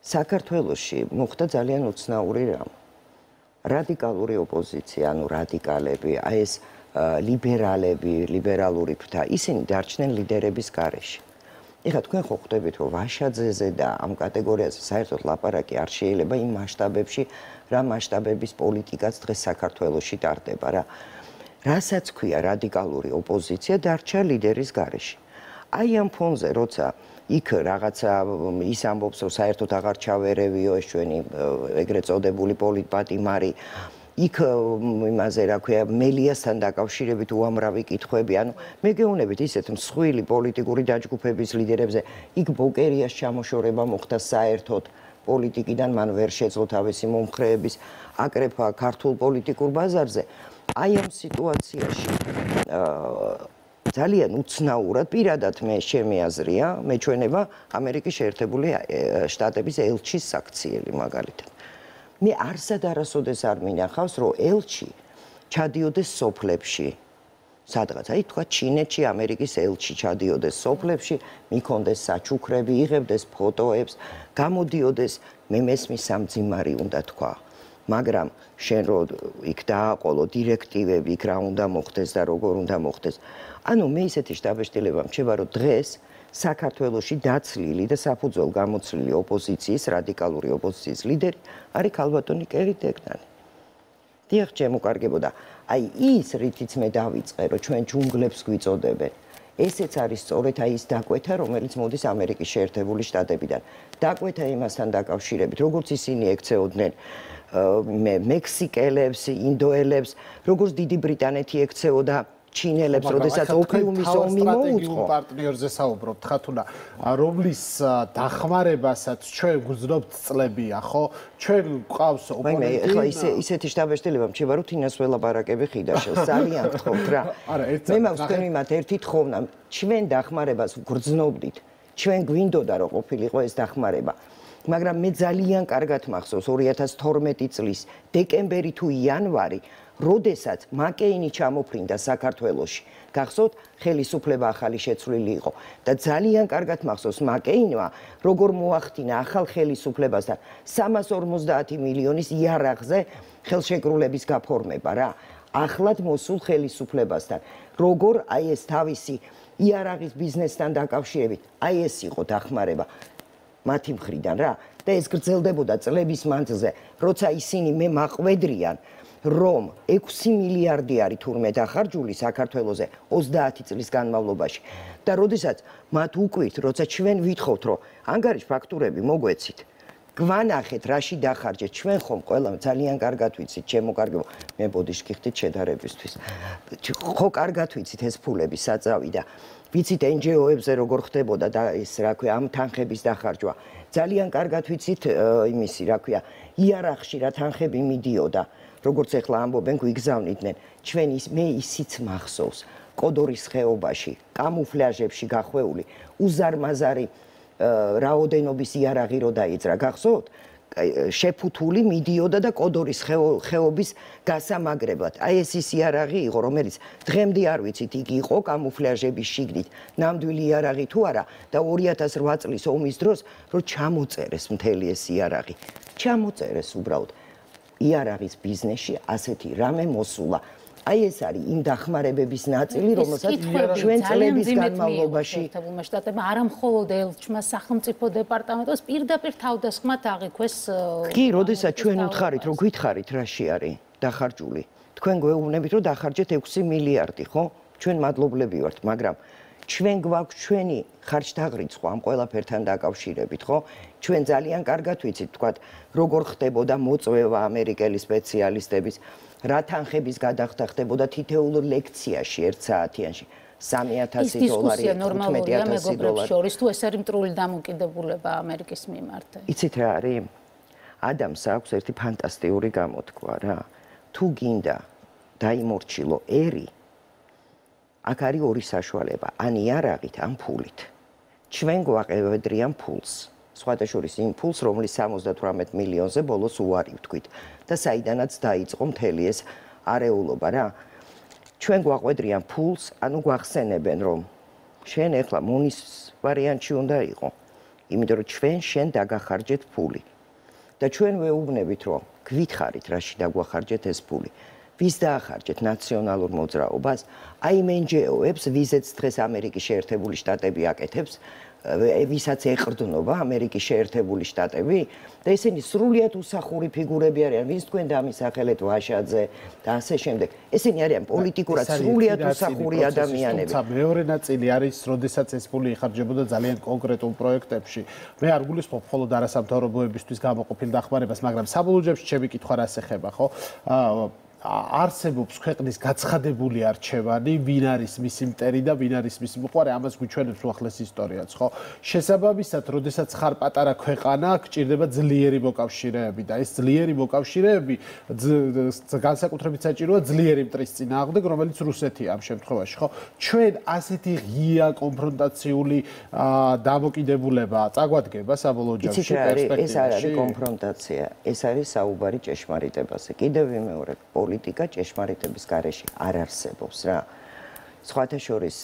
საქართველოში მოხდა ძალიან უცნაური რამ. რადიკალური ოპოზიცია, ანუ რადიკალები, აი ეს ლიბერალები, ლიბერალური ფრთა, ისინი დარჩნენ ლიდერების გარეშე. ეხლა თქვენ ხო ხვდებით, რომ ვაშაძეზე და ამ კატეგორიაზე საერთოდ ლაპარაკი არ შეიძლება იმ მასშტაბებში, რა მასშტაბების პოლიტიკაც დღეს საქართველოში ტარდება რა. რასაც ქვია რადიკალური ოპოზიცია დარჩა ლიდერის გარეშე. აი ამ ფონზე, როცა იქ რაღაცა ის ამბობს, რომ საერთოდ აღარ ჩავერევიო ეს ჩვენი ეგრეთ წოდებული პოლიტპატიმარი იქ იმაზე რა ქვია მელიასთან დაკავშირებით უამრავი კითხვები. ანუ მე გეუბნებით ისეთ მსხვილი პოლიტიკური დაჯგუფების ლიდერებზე იქ ბოკერიას ჩამოშორება მოხდა საერთოდ პოლიტიკიდან. მან ვერ შეძლო თავისი მომხრეების აკრეფა ქართულ პოლიტიკურ ბაზარზე. აი ამ სიტუაციაში ძალიან უცნაურად პირადად მე ჩემი აზრია მეჩვენება ამერიკის შეერთებული შტატების ელჩის საქციელი მაგალითად. მე არსად არასოდეს არ მინახავს რომ ელჩი ჩადიოდეს სოფლებში. სადღაც აი თქვა ჩინეთში ამერიკის ელჩი ჩადიოდეს სოფლებში მიქონდეს საჩუქრები იღებდეს ფოტოებს გამოდიოდეს მე მესმის სამძიმარი უნდა თქვა. მაგრამ შენ რო იქ დააყოლო დირექტივები იქ რა უნდა მოხდეს და როგორ უნდა მოხდეს ანუ მე ისეთი შტაბეშტილება მჩება რომ დღეს საქართველოსი დაცლილი და საფუძველ გამოცლილი ოპოზიციის რადიკალური ოპოზიციის ლიდერი არის ქალბატონი კერი დეგნანი. დიახ, ჩემო კარგებოდა. აი ის რითიც მე დავიწყე, რომ ჩვენ ჯუნგლებს გვიწოდებენ. ესეც არის სწორედ აი ის დაკვეთა, რომელიც მოდის ამერიკის შეერთებული შტატებიდან. დაკვეთა იმასთან დაკავშირებით, როგორც ისინი ექცეოდნენ მე მექსიკელებს, ინდოელებს, როგორც დიდი ბრიტანეთი ექცეოდა ჩინელებს, როდესაც ოპიუმის ომი მოუწყო.
პარტნიორზე საუბრობთ, ხათუნა, რომლის დახმარებასაც ჩვენ გვზნობთ წლებია, ხო? ჩვენ ყავს
ოპონენტი. მე ეხლა ისე ისეთი შტაბეშტილება მჩება, რომ თინას ველაპარაკები ხიდაშო, ძალიან გთხოვთ რა.
არა, ერთად.
მე მაქვს თქვენ მიმართ ერთი თხოვნა, ჩვენ დახმარებას გვგრძნობდით. ჩვენ გვინდოდა რომ ყოფილიყო ეს დახმარება. მაგრამ მე ძალიან კარგად მახსოვს 2012 წლის დეკემბერი თუ იანვარი, როდესაც მაკეინი ჩამოფრინდა საქართველოში. გახსოვთ, ხელისუფლება ახალი შეცვლილი იყო და ძალიან კარგად მახსოვს მაკეინმა, როგორ მოახდინა ახალ ხელისუფლებასთან 350 მილიონის იარაღზე ხელშეკრულების გაფორმება რა. ახლად მოსულ ხელისუფლებასთან, როგორ აი ეს თავისი იარაღის ბიზნესთან დაკავშირებით, აი ეს იყო დახმარება მათი მხრიდან რა და ეს გრძელდებოდა წლების მანძილზე, როცა ისინი მე მაყვედრიან რომ 6 მილიარდი არის თურმე დახარჯული საქართველოსზე 30 წლის განმავლობაში. და როდესაც მათ უკვირთ, როცა ჩვენ ვითხოვთ, რომ ანგარიშ ფაქტურები მოგვეცით, გვანახეთ რაში დახარჯეთ. ჩვენ ხომ ყველა ძალიან კარგად ვიცით ჩემო კარგო მე ბოდიში ხიხთით შედარებისთვის. ხო კარგად ვიცით ეს ფულები საწავი და ვიცით NGO-ებზე როგორ ხდებოდა და ეს რა ქვია ამ თანხების დახარჯვა. ძალიან კარგად ვიცით იმისი რა ქვია იარაღში რა თანხები მიდიოდა როგორც ახლა ამბობენ გვიგზავნიდნენ ჩვენ ის მე ისიც მახსოვს კოდორის ხეობაში კამუფლაჟებში გახვეული უზარმაზარი რაოდენობის იარაღი რო დაიძრა გახსოვთ შეფუთული მიდიოდა და კოდორის ხეობის გასამაგრებლად. აი ეს ის იარაღი იყო, რომელიც დღემდე არ ვიცით, იგი იყო კამუფლაჟების შიგნით, ნამდვილი იარაღი თუ არა და 2008 წლის ომის დროს რო ჩამოწერეს მთელი ეს იარაღი. ჩამოწერეს უბრალოდ. იარაღის ბიზნესში ასეთი რამე მოსულა. აი ეს არის იმ დახმარებების ნაწილი, რომელსაც ჩვენ წლების განმავლობაში
ერთებულმა შტატებმა არამხოლოდ ელჩმა სახელმწიფო დეპარტამენტოს პირდაპირ თავდასხმად აღიქვეს
კი, როდესაც ჩვენ უთხარით, რომ გითხარით რაში არის დახარჯული. თქვენ გვეუბნებით, რომ დახარჯეთ 6 მილიარდი, ხო? ჩვენ მადლობლები ვართ, მაგრამ ჩვენ გვაქვს ჩვენი ხარჯთაღრიცხვა ამ ყველაფერთან დაკავშირებით, ხო? ჩვენ ძალიან კარგად ვიცით, თქვა, როგორ ხდებოდა მოწვევა ამერიკელი სპეციალისტების რა თანხების გადახდა ხდებოდა თითეულ ლექციაში ერთ საათიანში. 3000 დოლარი 15000 დოლარი.
შორის თუ ეს არის მტრული დამოკიდებულება ამერიკის მიმართ.
იცით რა არის ადამს აქვს ერთი ფანტასტიკური გამოთქვა რა. თუ გინდა დაიმორჩილო ერი აქ არის ორი საშუალება ან იარაღით ან ფულით ჩვენ გვაყევედრიან ფულს სხვადასხვის იმ ფულს რომლის 78 მილიონზე ბოლოს უარი ვთქვით და საიდანაც დაიწყო მთელი ეს არეულობა რა. ჩვენ გვაყვედრიან ფულს, ანუ გვახსენებენ რომ შენ ახლა მონის ვარიანტი უნდა იყო. იმიტომ რომ ჩვენ შენ დაგახარჯეთ ფული. და ჩვენ ვეუბნებით რომ გვითხარით რაში დაგვახარჯეთ ეს ფული. ვის დაახარჯეთ ნაციონალურ მოძრაობას? აი მენჯეოებს, ვიზეც დღეს ამერიკის შეერთებული შტატები აკეთებს, ვისაც ეყრდნობა ამერიკის შეერთებული შტატები და ისინი სრულიად უსახური ფიგურები არიან ვინც თქვენ დამისახელეთ ვაშაძე და ასე შემდეგ. ესენი არიან პოლიტიკურად სრულიად უსახური ადამიანები.
თუმცა მეორე ნაწილი არის როდესაც ეს ფული იხარჯებოდა ძალიან კონკრეტულ პროექტებში. მე არ გულისხმობ მხოლოდ არასამთავრობოებისთვის გამოყოფილ დახმარებას მაგრამ საბოლოო ჯამში ჩემი კითხვა რას ეხება ხო არსებობს ქვეყნის გაცხადებული არჩევანი, ვინ არის მისი მტერი და ვინ არის მისი მოყარე, ამას გვიჩვენებს უახლეს ისტორიაც, ხო? შესაბამისად, როდესაც ხარ პატარა ქვეყანა, გჭირდება ძლიერი მოკავშირეები და ეს ძლიერი მოკავშირეები განსაკუთრებით საჭიროა ძლიერი მტრის წინააღმდეგ, რომელიც რუსეთია ამ შემთხვევაში, ხო? ჩვენ ასეთი ღია კონფრონტაციული დამოკიდებულება წაგვადგება საბოლოო ჯამში
პერსპექტივაში. ეს არ არის კონფრონტაცია, ეს არის საუბარი ჭეშმარიტებაზე. კიდევ ვიმეორებ, პოლიტიკა ჭეშმარიტების გარეშე არ არსებობს რა. სხვათა შორის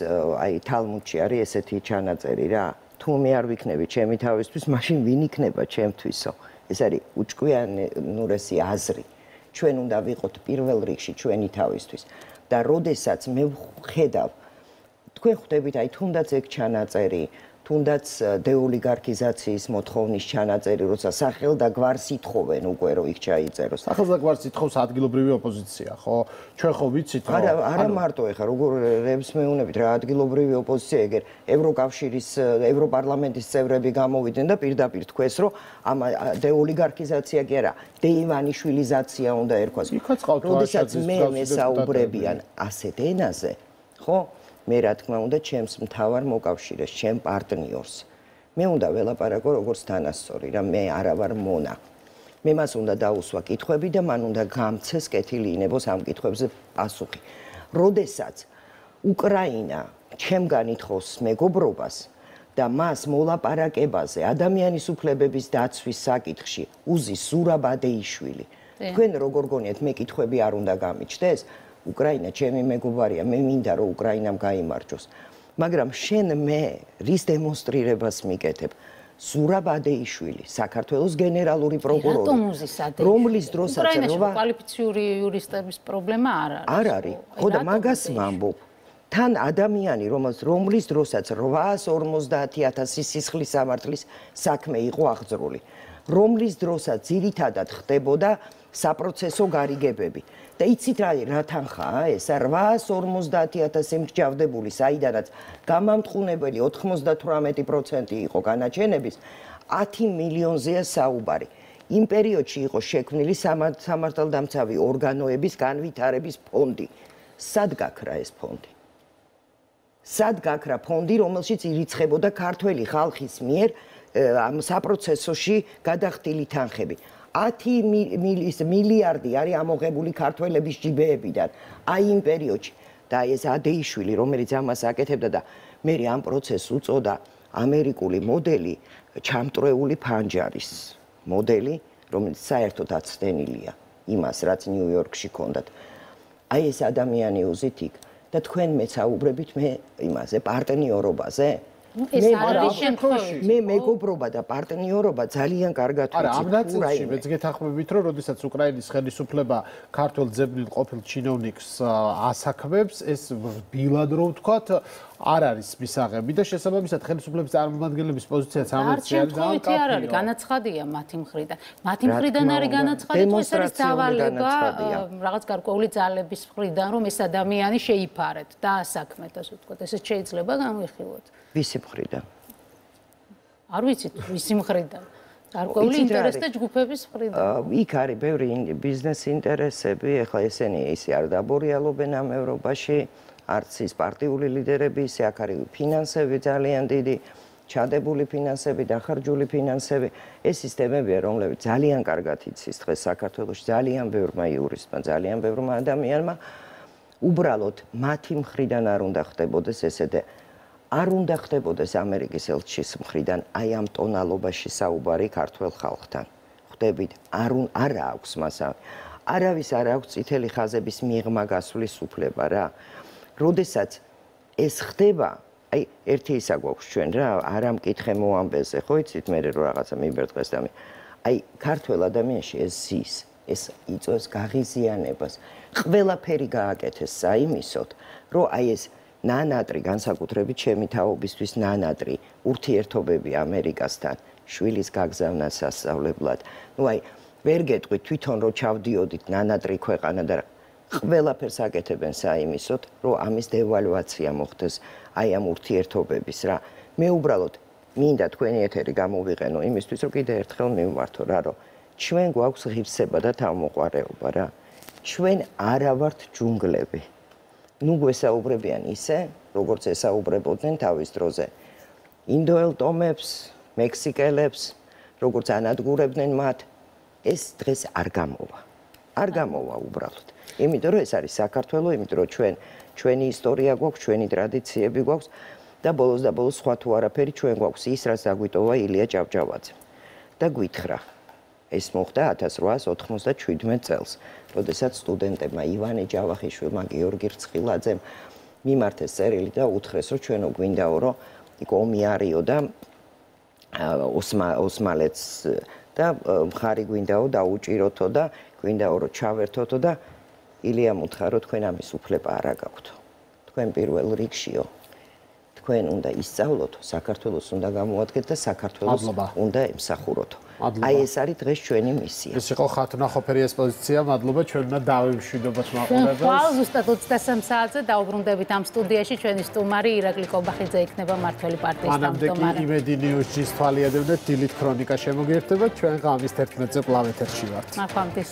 აი თალმუდში არის ესეთი ჩანაწერი რა. თუ მე არ ვიქნები ჩემი თავისთვის, მაშინ ვინ იქნება ჩემთვისო? ეს არის უჭკვიანურესი აზრი. ჩვენ უნდა ვიყოთ პირველ რიგში ჩვენი თავისთვის. და როდესაც მე ხედავ თქვენ ხვდებით აი თუნდაც ეგ ჩანაწერი, თუნდაც დეოლიგარქიზაციის მოთხოვნის ჩანაწერი, როცა სახელ და გვარს ითხოვენ უკვე რომ იქ ჩაიწეროს.
სახელ და გვარს ითხოვს ადგილობრივი ოპოზიცია, ხო? ჩვენ ხო ვიცით
რომ არა არა მარტო ეხა როგორ რებს მეუნებით რა ადგილობრივი ოპოზიცია ეგერ ევროკავშირის ევროპარლამენტის წევრები გამოვიდნენ და პირდაპირ თქვეს რომ ამ დეოლიგარქიზაცია კი არა, დეივანიშვილიზაცია უნდა ერქვას. როდესაც მე მესაუბრებიან ასეთ ენაზე, ხო? მე რა თქმა უნდა ჩემს მთავარ მოკავშირეს, ჩემ პარტნიორს. მე უნდა ველაპარაკო როგორც თანასწორი, რა მე არა ვარ მონა. მე მას უნდა დაუსვა კითხვები და მან უნდა გამცეს კეთილი ინებოს ამ კითხვებზე პასუხი. როდესაც უკრაინა ჩემგან ითხოვს მეგობრობას და მას მოლაპარაკებაზე ადამიანის უფლებების დაცვის საკითხში უზის სურაბადეიშვილი. თქვენ როგორ გონიათ მეკითხები არ უნდა გამიჩნდეს? უკრაინა ჩემი მეგობარია, მე მინდა რომ უკრაინამ გაიმარჯოს. მაგრამ შენ მე რის დემონსტრირებას მიკეთებ? სურაბადეიშვილი, საქართველოს გენერალური პროკურორი, რომლის დროსაც
როვა კვალიფიციური იურისტების პრობლემა არ არის.
არ არის. ხო და მაგას ვამბობ. თან ადამიანი, რომელს რომლის დროსაც 850000 სისხლის სამართლის საქმე იყო აღძრული, რომლის დროსაც ძირითადად ხდებოდა საპროცესო გარიგებები. და იცით რა რა თანხაა ეს 850000 მსჯავრდებული საიდანაც გამამტყუნებელი 98% იყო განაჩენების 10 მილიონზეა საუბარი. იმ პერიოდში იყო შექმნილი სამართალდამცავი ორგანოების განვითარების ფონდი. სად გაქრა ეს ფონდი? სად გაქრა ფონდი რომელშიც ირიცხებოდა ქართველი ხალხის მიერ ამ საპროცესოში გადახდილი თანხები 10 მილიარდი არის ამოღებული ქართველების ჯიბეებიდან აი იმ პერიოდში. და ეს ადეიშვილი რომელიც ამას აკეთებდა და მე ამ პროცესს უწოდა ამერიკული მოდელი ჩამტრეული ფანჯარის მოდელი რომელიც საერთოდ აცდენილია იმას რაც ნიუ-იორკში ქონდათ აი ეს ადამიანი უზით იქ. და თქვენ მეცაუბრებით მე იმაზე პარტნიორობაზე
ეს არის შემთხვევაში.
მე მეგობრობა და პარტნიორობა ძალიან კარგად
ვიცი. არა, ამ ნაწილში მეც გეთანხმებით, რომ როდესაც უკრაინის ხელისუფლება ქართულ ძებნილ ყოფილ ჩინოვნიკს ასაქმებს, ეს ბილად რო ვთქვათ, არ არის მისაღები და შესაბამისად ხელისუფლების წარმომადგენლების პოზიციაც ამერიკაში
არის ძალიან კარგი. არ არის განაცხადია მათი მხრიდან. მათი მხრიდან არის განაცხადი, თუ ეს არის დავალება რაღაც გარკვეული ძალების მხრიდან, რომ ეს ადამიანი შეიფარეთ და ასაქმეთ, ასე ვთქვათ, ესე შეიძლება გამიხილოთ.
ვისი მხრიდან?
არ ვიცი, ვისი მხრიდან. გარკვეული ინტერესთა ჯგუფების მხრიდან.
იქ არის ბევრი ბიზნეს ინტერესები, ეხლა ესენი ისე არ დაბორიალობენ ამ ევროპაში. არც ის პარტიული ლიდერები, ისე აქ არის ფინანსები ძალიან დიდი, ჩადებული ფინანსები, დახარჯული ფინანსები. ეს სისტემებია, რომლებიც ძალიან კარგად იცის დღეს საქართველოში ძალიან ბევრმა იურისტმა, ძალიან ბევრმა ადამიანმა. უბრალოდ მათი მხრიდან არ უნდა ხდებოდეს ესე და არ უნდა ხდებოდეს ამერიკის ელჩის მხრიდან აი ამ ტონალობაში საუბარი ქართულ ხალხთან. ხვდებით, არ არ აქვს მას არავის არ აქვს წითელი ხაზების მიღმა გასulis უფლება რა. როდესაც ეს ხდება, აი ერთი ისა გვაქვს ჩვენ რა, არ ამკითხე მოამბეზე, ხო იცით მე რო რაღაცა მიბერტყეს და მე აი ქართულ ადამიანში ეს ზის, ეს იწოს გაღიზიანებას. ყველაფერი გააკეთეს საიმისოდ, რომ აი ეს ნანატრი განსაკუთრებით ჩემი თაობისთვის ნანატრი ურთიერთობები ამერიკასთან შვილის გაგზავნა სასწავლებლად. ნუ აი ვერ გეტყვი თვითონ რომ ჩავდიოდით ნანატრი ქვეყანა და ყველაფერს აკეთებენ საიმისოდ, რომ ამის დევალვაცია მოხდეს აი ამ ურთიერთობების რა. მე უბრალოდ მინდა თქვენი ეთერი გამოვიყენო იმისთვის, რომ კიდე ერთხელ მივმართო რა, რომ ჩვენ გვაქვს ღირსება და თავმოყარეობა რა. ჩვენ არა ვართ ჯუნგლები. ნუ გვესაუბრებიან ისე, როგორც ესაუბრებოდნენ თავის დროზე. ინდოელ ტომებს, მექსიკელებს, როგორც ანადგურებდნენ მათ, ეს დღეს არ გამოვა. არ გამოვა უბრალოდ. იმიტომ რომ ეს არის საქართველო, იმიტომ რომ ჩვენ ჩვენი ისტორია გვაქვს, ჩვენი ტრადიციები გვაქვს და ბოლოს და ბოლოს სხვა თუ არაფერი ჩვენ გვაქვს ის რაც აგვიტოვა ილია ჭავჭავაძე. და გითხრა ეს მოხდა 1897 წელს, როდესაც სტუდენტებმა ივანე ჯავახიშვილმა, გიორგი რცხილაძემ მიმართეს წერილი და უთხრეს, რომ ჩვენო გვინდაო, რომ იქ ომი არისო და ოსმა ოსმალეთს და მხარი გვინდაო დაუჭიროთო და გვინდაო რომ ჩავერთოთო და ილიამ უთხარო თქვენ ამის უფლება არ აგაქვთ. თქვენ პირველ რიგშიო. თქვენ უნდა ისწავლოთ, საქართველოს უნდა გამოადგეთ და საქართველოს უნდა ემსახუროთ. აი ეს არის დღეს ჩვენი მისია.
ეს იყო ხათნახოფერი ესპოზიცია, მადლობა ჩვენ უნდა დავემშვიდობოთ მაყურებელს.
ხვალ ზუსტად 23 საათზე დაუბრუნდებით ამ სტუდიაში ჩვენი სტუმარი ირაკლი კობახიძე იქნება მართლი პარტიის
დამტომარი. მანამდე კი იმედი ნიუსის თვალიადებდა დილით ქრონიკა შემოგერთება ჩვენ ღამის 11-ზე კლავ ეთერში ვართ.
მართლამდის